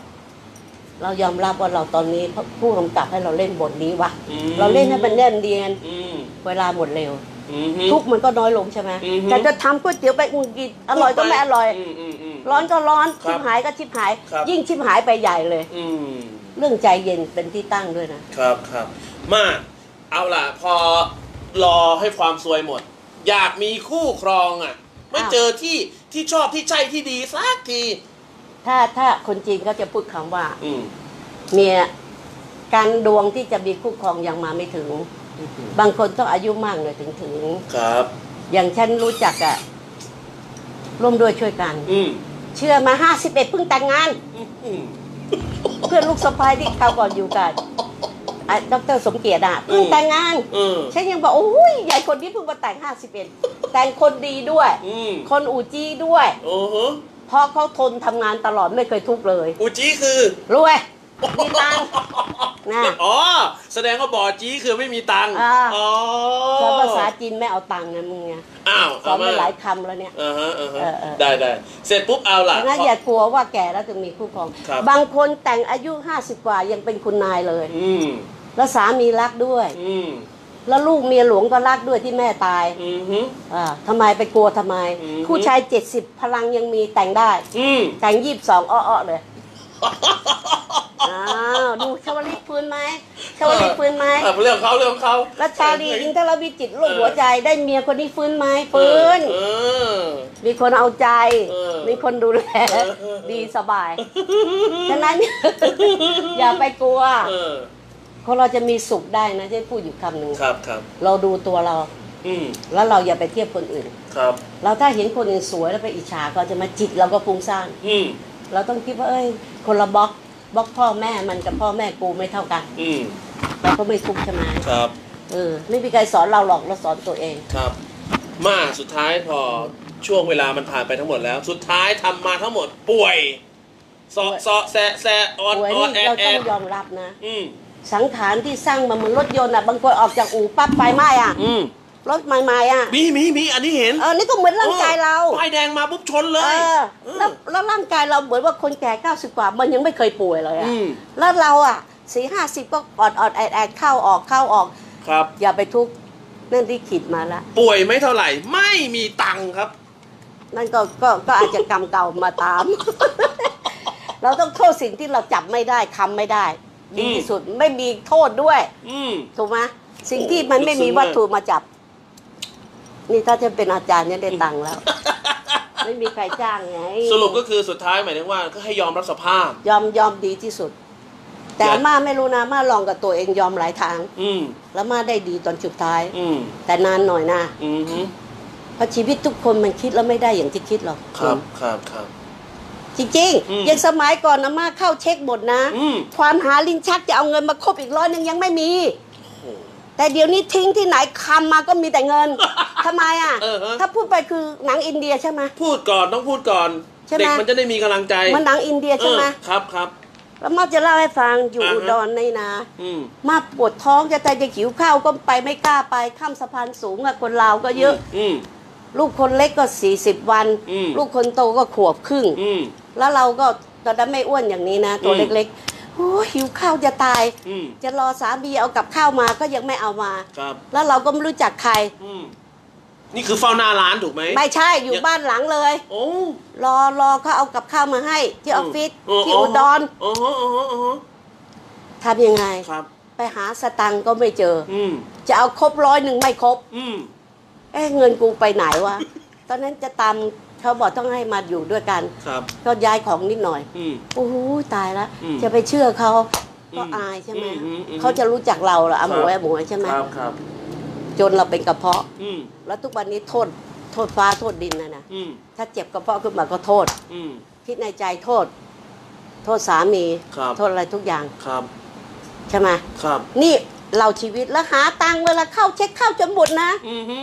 เรายอมรับว่าเราตอนนี้ผู้กำกับให้เราเล่นบทนี้วะอืมเราเล่นให้มันแน่นเดียนอืมเวลาหมดเร็วอืมฮึทุกข์มันก็น้อยลงใช่ไหมอือฮึแต่จะทำก๋วยเตี๋ยวไปอุ่นกินอร่อยก็ไม่อร่อยอืมอืมอืมร้อนก็ร้อนครัชิบบหายก็ชิบหายครับยิ่งชิบหายไปใหญ่เลยอืมเรื่องใจเย็นเป็นที่ตั้งด้วยนะครับครับมาเอาล่ะ พอรอให้ความซวยหมด อยากมีคู่ครองอะ ไม่อ้าวเจอที่ที่ชอบที่ใช่ที่ดีสักที ถ้าถ้าคนจีนเขาจะพูดคำว่า อืมเมียการดวงที่จะมีคู่ครองยังมาไม่ถึง บางคนต้องอายุมากเลยถึงถึง ครับ อย่างฉันรู้จักอะร่วมด้วยช่วยกัน อืมเชื่อมาห้าสิบเอ็ดเพิ่งแต่งงาน อืม เพื่อนลูกสะพ้ายที่เขาวก่อนอยู่กันอะดรสมเกียรติอะเพิ่งแต่งงานอืมฉันยังบอกโอ้ยใหญ่คนนี้เพิ่งมาแต่งห้าสิบเอ็ดแต่งคนดีด้วย อืมคนอูจี้ด้วย โอ้โห เพราะเขาทนทำงานตลอดไม่เคยทุกข์เลยอูจีคือรวยมีตังค์นะ อ๋อ แสดงว่าบอจีคือไม่มีตังค์อ่า อ๋อสอนภาษาจีนไม่เอาตังค์นะมึงไงอ้าวสอนไปเมหลายคำแล้วเนี่ย อ่าฮะอ่าฮะเออเออ ได้ได้เสร็จปุ๊บเอาล่ะฉะนั้นอย่ากลัวว่าแก่แล้วจะมีคู่ครอง ครับ บางคนแต่งอายุ 50 กว่ายังเป็นคุณนายเลย อืม แล้วสามีรักด้วย อืม แล้วลูกเมียหลวงก็รักด้วยที่แม่ตายอืมฮึอ่าทำไมไปกลัวทำไมอืมผู้ชาย70พลังยังมีแต่งได้ อืมแต่งยี่สิบสองอ้อๆเลย อ้าวดูชาวลิตฟื้นไหมชาวลิตฟื้นไหมอะเรื่องเขาเรื่องเขาแล้วชาลีอินทรวิจิตรโรคหัวใจได้เมียคนนี้ฟื้นไหมฟื้น เออ มีคนเอาใจ เออมีคนดูแล เออ ดีสบาย ฉะนั้น อย่าไปกลัว เออ คนเราจะมีสุขได้นะที่พูดอยู่คำหนึ่งครับครับ เราดูตัวเรา อืมแล้วเราอย่าไปเทียบคนอื่น ครับ เราถ้าเห็นคนอื่นสวยแล้วไปอิจฉาก็จะมาจิตเราก็ฟุ้งซ่านอืมเราต้องคิดว่าเอ้ย คนละบล็อกบล็อกพ่อแม่มันกับพ่อแม่กูไม่เท่ากันอืมเราก็ไม่ทุกข์ใช่ไหมครับ เออไม่มีใครสอนเราหรอกเราสอนตัวเอง ครับ มาสุดท้ายพอช่วงเวลามันผ่านไปทั้งหมดแล้ว สุดท้ายทำมาทั้งหมดป่วยเสาะเสาะแสะแสะออนป่วยออนนี่แอเราแอต้องยอมรับนะ อืม สังขารที่สร้างมาเหมือนรถยนต์อะบางคนออกจากอู่ปั๊บไฟไหม้อะอืมรถใหม่ๆอะมีมีมีอันนี้เห็นเออนี่ก็เหมือนร่างกายเราป้ายแดงมาปุ๊บชนเลเอยอแล้วแล้วร่างกายเราเหมือนว่าคนแก่90กว่ามันยังไม่เคยป่วยเลยอะอืมแล้วเราอะสี่ห้าสิบก็ออดออดแอดแอดเข้าออกเข้าออก ครับ อย่าไปทุกข์นั่นที่ขีดมาละ ป่วยไม่เท่าไหร่ไม่มีตังค์ครับ นั่นก็ก็ก็อาจจะกรรมเก่ามาตาม เราต้องโทษสิ่งที่เราจับไม่ได้คำไม่ได้ ดีอืมที่สุดไม่มีโทษด้วย อืม ถูกไหมสิ่งที่มันไม่มีวัตถุมาจับ นี่ถ้าจะเป็นอาจารย์เนี่ยได้ตังค์แล้ว ไม่มีใครจ้างไงสรุปก็คือสุดท้ายหมายถึงว่าก็ให้ยอมรับสภาพ ยอมยอมดีที่สุด แต่และอาม่าไม่รู้นะอาม่าลองกับตัวเองยอมหลายทาง อืม แล้วอาม่าได้ดีตอนสุดท้าย อืม แต่นานหน่อยนะอืมฮึเพราะชีวิตทุกคนมันคิดแล้วไม่ได้อย่างที่คิดหรอกครับครับครับ จริงอืมๆยังสมัยก่อนอาม่าเข้าเช็คหมดนะอืมควานหาลิ้นชักจะเอาเงินมาครบอีกร้อยหนึงยังไม่มีโอ้โหแต่เดี๋ยวนี้ทิ้งที่ไหนคำมาก็มีแต่เงินทำไมอะเออฮะถ้าพูดไปคือหนังอินเดียใช่ไหมพูดก่อนต้องพูดก่อนใช่ไหมเด็กมันจะได้มีกำลังใจ มันหนังอินเดียใช่ไหมเออครับครับแล้วมาจะเล่าให้ฟังอยู่อ่าฮะอุดรในนะอืมมาปวดท้องจะแต่จะหิวข้าวก็ไปไม่กล้าไปข้ามสะพานสูงอะคนลาวก็เยอะอืมลูกคนเล็กก็40วันอืมลูกคนโตก็ขวบครึ่งอืม แล้วเราก็ตอนนั้นไม่อ้วนอย่างนี้นะ ตัวอืมเล็กๆโอ้ยหิวข้าวจะตาย อืมจะรอสามีเอากับข้าวมาก็ยังไม่เอามา ครับแล้วเราก็ไม่รู้จักใคร อืมนี่คือเฝ้าหน้าร้านถูกไหมไม่ใช่อยู่ยังบ้านหลังเลย โอ้รอรอเขาเอากับข้าวมาให้ ที่ออฟฟิศมที่อุดรอ๋ออ๋ออ๋ออ๋อทำยังไง ครับ ไปหาสตังค์ก็ไม่เจอ อืมจะเอาครบร้อยหนึ่งไม่ครบ อืม เอ้เงินกูไปไหนวะ ตอนนั้นจะตาม เขาบอกต้องให้มาอยู่ด้วยกันครับ ก็ย้ายของนิดหน่อยอืม โอ้โหตายแล้วอืมจะไปเชื่อเขาก็อืมอายใช่ไหมอืมอืมอืม เขาจะรู้จักเราเหรออาหมวยครับอาหมวยใช่ไหมครับครับ จนเราเป็นกระเพาะ อืมแล้วทุกวันนี้โทษโทษฟ้าโทษดินนะนะอืมถ้าเจ็บกระเพาะขึ้นมาก็โทษ อืม คิดในใจโทษ โทษสามี ครับ โทษอะไรทุกอย่างครับใช่ไหมครับ นี่เราชีวิตแล้วหาตังค์เวลาเข้าเช็คเข้าจนหมดนะ อืมฮึ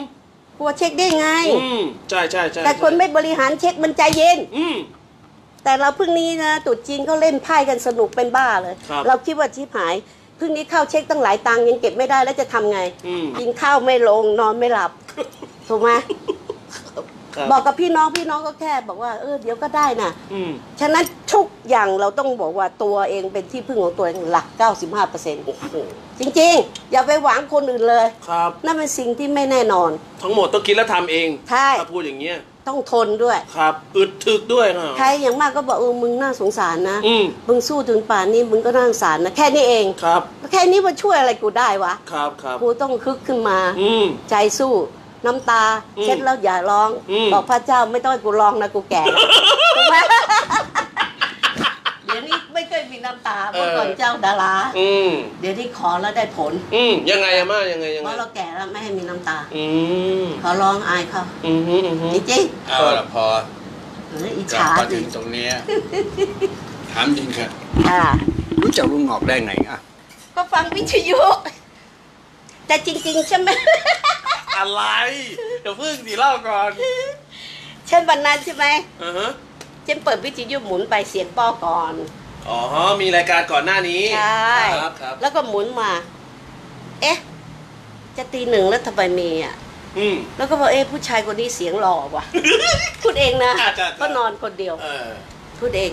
กลัวเช็คได้ไง อืมใช่ใช่ใช่แต่คนไม่บริหารเช็คมันใจเย็น อืม แต่เราเพิ่งนี้นะตรุดจีนก็เล่นไพ่กันสนุกเป็นบ้าเลย ครับเราคิดว่าชิบหายเพิ่งนี้เข้าเช็คตั้งหลายตังค์ยังเก็บไม่ได้แล้วจะทำไง อืม กินข้าวไม่ลงนอนไม่หลับ ถูกไหม ครับบอกกับพี่น้องพี่น้องก็แค่บอกว่าเออเดี๋ยวก็ได้นะอืมฉะนั้นทุกอย่างเราต้องบอกว่าตัวเองเป็นที่พึ่งของตัวเองหลัก 95%โอ้โหจริงๆ อย่าไปหวังคนอื่นเลย ครับ นั่นเป็นสิ่งที่ไม่แน่นอน ทั้งหมดต้องคิดและทำเองใช่ ถ้าพูดอย่างเงี้ยต้องทนด้วย ครับ อึดถึกด้วยครับ ใครอย่างมากก็บอกเออมึงน่าสงสารนะอืม มึงสู้ถึงป่านนี้มึงก็น่าสงสารนะแค่นี้เอง ครับ แค่นี้มันช่วยอะไรกูได้วะ ครับครับ กูต้องฮึกขึ้นมา อืม ใจสู้ น้ำตาอืมเช็ดแล้วอย่าร้องอืมบอกพระเจ้าไม่ต้องให้กูร้องนะกูแก่แล้วถูกไหมเดี๋ยวนี้ไม่เคยมีน้ำตาเมื่อก่อนเจ้าดาราอืมเดี๋ยวนี้ขอแล้วได้ผลอืมยังไงอะมายังไงยังเพไงราะเราแก่แล้วไม่ให้มีน้ำตาอืมขอร้องอายเขาอืมฮึอืมฮึจริงเอาละพอๆเอออิจกลับฉามาดิถึงตรงเนี้ยถามจริงค่ะอ่ารู้จักลุงหงอกได้ไงอะก็ฟังวิทยุแต่จริง ๆ ใช่ไหม อะไรเดี๋ยวพึ่งสิเล่าก่อนเช่นวันนั้นใช่ไหมอือฮะเจนเปิดวิทยุหมุนไปเสียงป้อก่อน อ๋อ มีรายการก่อนหน้านี้ใช่ครับครับแล้วก็หมุนมา เอ๊ะ จะตีหนึ่งแล้วทำไมมีอะอืมแล้วก็บอกเอ๊ะผู้ชายคนนี้เสียงหล่อว่ะพูดเองนะอ่าจ้ะก็นอนคนเดียวเออพูดเอง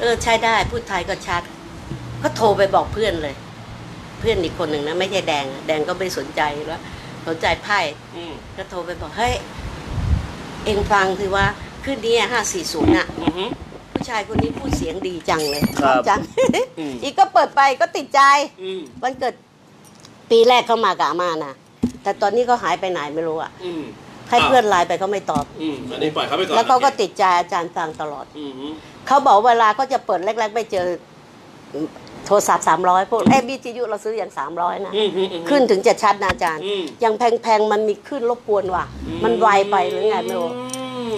เออใช้ได้พูดไทยก็ชัด ก็โทรไปบอกเพื่อนเลย เพื่อนอีกคนหนึ่งนะ ไม่ใช่แดงอะแดงก็ไม่สนใจแล้ว สนใจไพ่อืมก็โทรไปบอกเฮ้ยเองฟังสิว่าคืนนี้ห้าสี่ศูนย์อะ อือฮึ ผู้ชายคนนี้พูดเสียงดีจังเลยครับ จัง อืมอีกก็เปิดไปก็ติดใจ อืมวันเกิดปีแรกเข้ามากับอาม่านะแต่ตอนนี้ก็หายไปไหนไม่รู้อะอืมให้เพื่อนไลน์ไปก็ไม่ตอบ อืมอันนี้ปล่อยเขาไปก่อนแล้วเขาก็ติดใจอาจารย์ฟังตลอด อืมฮึเขาบอกเวลาเขาจะเปิดแรกๆไม่เจอ โทรศัพท์สามร้อยพวกเอ้บีจียูเราซื้ออย่างสามร้อยนะอืมฮึอืมฮึขึ้นถึงจะชัดนะอาจารย์อืมอย่างแพงๆ มันมีขึ้นรบกวนว่ะ มันไวไปหรือไงไม่รู้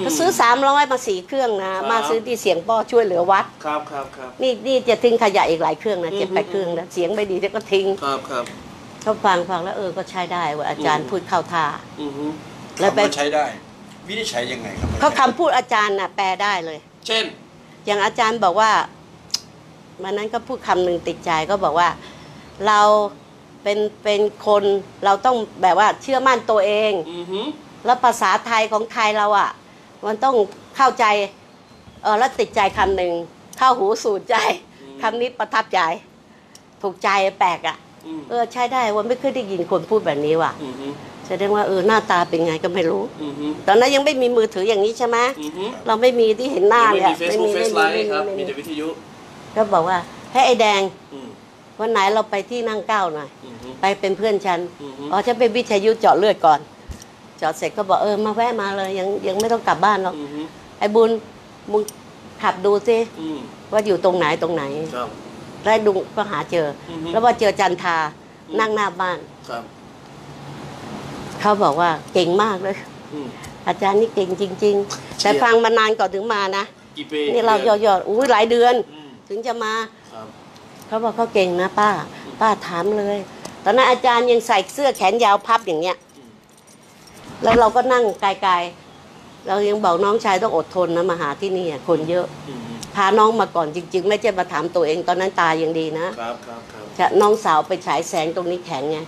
มก็ซื้อสามร้อยมาสี่เครื่องนะ มาซื้อที่เสียงป้อช่วยเหลือวัด ครับครับครับนี่นี่จะทิ้งขยะอีกหลายเครื่องนะอืมเจ็ดแปดเครื่องนะเสียงไม่ดีเดี๋ยวก็ทิ้ง ครับครับเขาฟังฟังแล้วเออก็ใช้ได้ว่าอาจารย์อืมพูดเข้าท่าอืมฮึแล้วไปคำว่าใช้ได้ วิธีใช้ยังไงครับเขาคำพูดอาจารย์น่ะแปลได้เลย เช่น อย่างอาจารย์บอกว่า วันนั้นก็พูดคำหนึ่งติดใจก็บอกว่า เราเป็นเป็นคนเราต้องแบบว่าเชื่อมั่นตัวเอง อืมฮึแล้วภาษาไทยของไทยเราอะ มันต้องเข้าใจเออแล้วติดใจคำหนึ่งเข้าหูสูดใจคำนี้ประทับใจ ถูกใจแปลกอะ อืมเออใช้ได้ว่าไม่เคยได้ยินคนพูดแบบนี้ว่ะอืมฮึแสดงว่าเออหน้าตาเป็นไงก็ไม่รู้ อืมฮึตอนนั้นยังไม่มีมือถืออย่างนี้ใช่ไหมอืมฮึเราไม่มีที่เห็นหน้าไม่เนี่ยมีเฟซบุ๊กเฟซไลไม่ฟ์ครับไม่มีมีแต่วิทยุ ก็บอกว่าให้ไอ้แดงอืมวันไหนเราไปที่นั่งเก้าหน่อยอืมฮึไปเป็นเพื่อนฉันอือฮึอ๋อฉันเป็นวิทยุเจาะเลือดก่อน เจาะเสร็จก็บอกเออมาแวะมาเลยยังยังไม่ต้องกลับบ้านหรอกอืมฮึไอ้บุญมึงขับดูสิอืมว่าอยู่ตรงไหนตรงไหนครับได้ดูก็หาเจอออฮึแล้วว่าเจอจันทาอืมนั่งหน้าบ้านครับเขาบอกว่าเก่งมากเลยอืมอาจารย์นี่เก่งจริง ๆ แต่ฟังมานานก่อนถึงมานะกี่ปีนี่เราหยอดๆอุ้ยหลายเดือนอืม ถึงจะมา ครับ เขาบอกเขาเก่งนะป้า ป้าถามเลย ตอนนั้นอาจารย์ยังใส่เสื้อแขนยาวพับอย่างเงี้ยอืมแล้วเราก็นั่งไกลๆ เรายังบอกน้องชายต้องอดทนนะมาหาที่นี่อะคนเยอะ อืมฮึพาน้องมาก่อนจริง ๆ ไม่ใช่มาถามตัวเองตอนนั้นตายังดีนะ ครับครับครับจะน้องสาวไปฉายแสงตรงนี้แข็งไง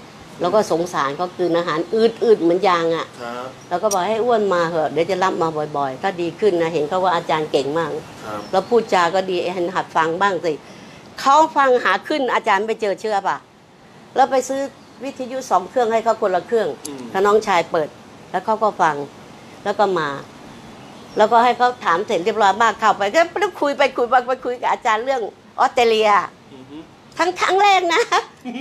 แล้วก็สงสารเขาคืนอาหารอืดๆเหมือนยางอะครับแล้วก็บอกให้อ้วนมาเหอะเดี๋ยวจะรับมาบ่อย ๆ ถ้าดีขึ้นนะเห็นเขาว่าอาจารย์เก่งมากครับแล้วพูดจาก็ดีเห็นหัดฟังบ้างสิเขาฟังหาขึ้นอาจารย์ไปเจอเชื่อป่ะแล้วไปซื้อวิทยุสองเครื่องให้เขาคนละเครื่องอืมถ้าน้องชายเปิด แล้วเขาก็ฟังแล้วก็มา แล้วก็ให้เขาถามเสร็จเรียบร้อยมากเข้าไปก็ไปคุยไปคุยไปไปคุยกับอาจารย์เรื่องออสเตรเลียอืมฮึ ครั้งครั้งแรกนะ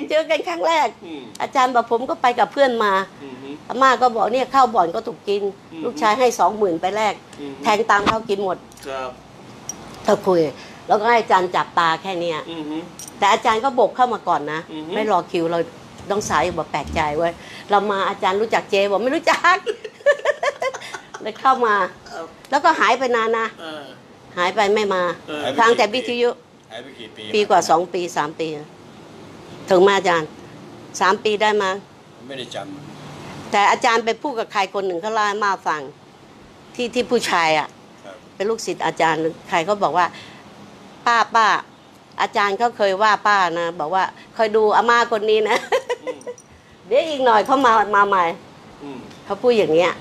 เจอกันครั้งแรก อืม อาจารย์บอกผมก็ไปกับเพื่อนมาอืมฮึ อาม่าก็บอกเนี่ยข้าวบ่อนก็ถูกกิน อืมลูกชายให้สองหมื่นไปแรกอืมฮึแทงตามเขากินหมดครับก็คุย แล้วก็ให้อาจารย์จับตาแค่เนี้ย อืมฮึ แต่อาจารย์ก็บกเข้ามาก่อนนะ อือฮึ ไม่รอคิวเราต้องสายบอกแปลกใจเว้ยเรามาอาจารย์รู้จักเจบอกไม่รู้จัก เลยเข้ามาครับแล้วก็หายไปนานนะ เออหายไปไม่มา เออ ฟังแต่วิทยุ หายไปกี่ปีปีกว่าสองปีสามปี ถึงมาอาจารย์สามปีได้มาไม่ได้จแต่อาจารย์ไปพูดกับใครคนหนึ่งเขาเล่าให้มาฟัง ที่ที่ผู้ชายอะำครับเป็นลูกศิษย์อาจารย์ใครเขาบอกว่า ป้าป้า อาจารย์เขาเคยว่าป้านะบอกว่าคอยดูอาม่าคนนี้นะอืมเดี๋ยวอีกหน่อยเขามามาใหม่อืมเขาพูดอย่างเงี้ย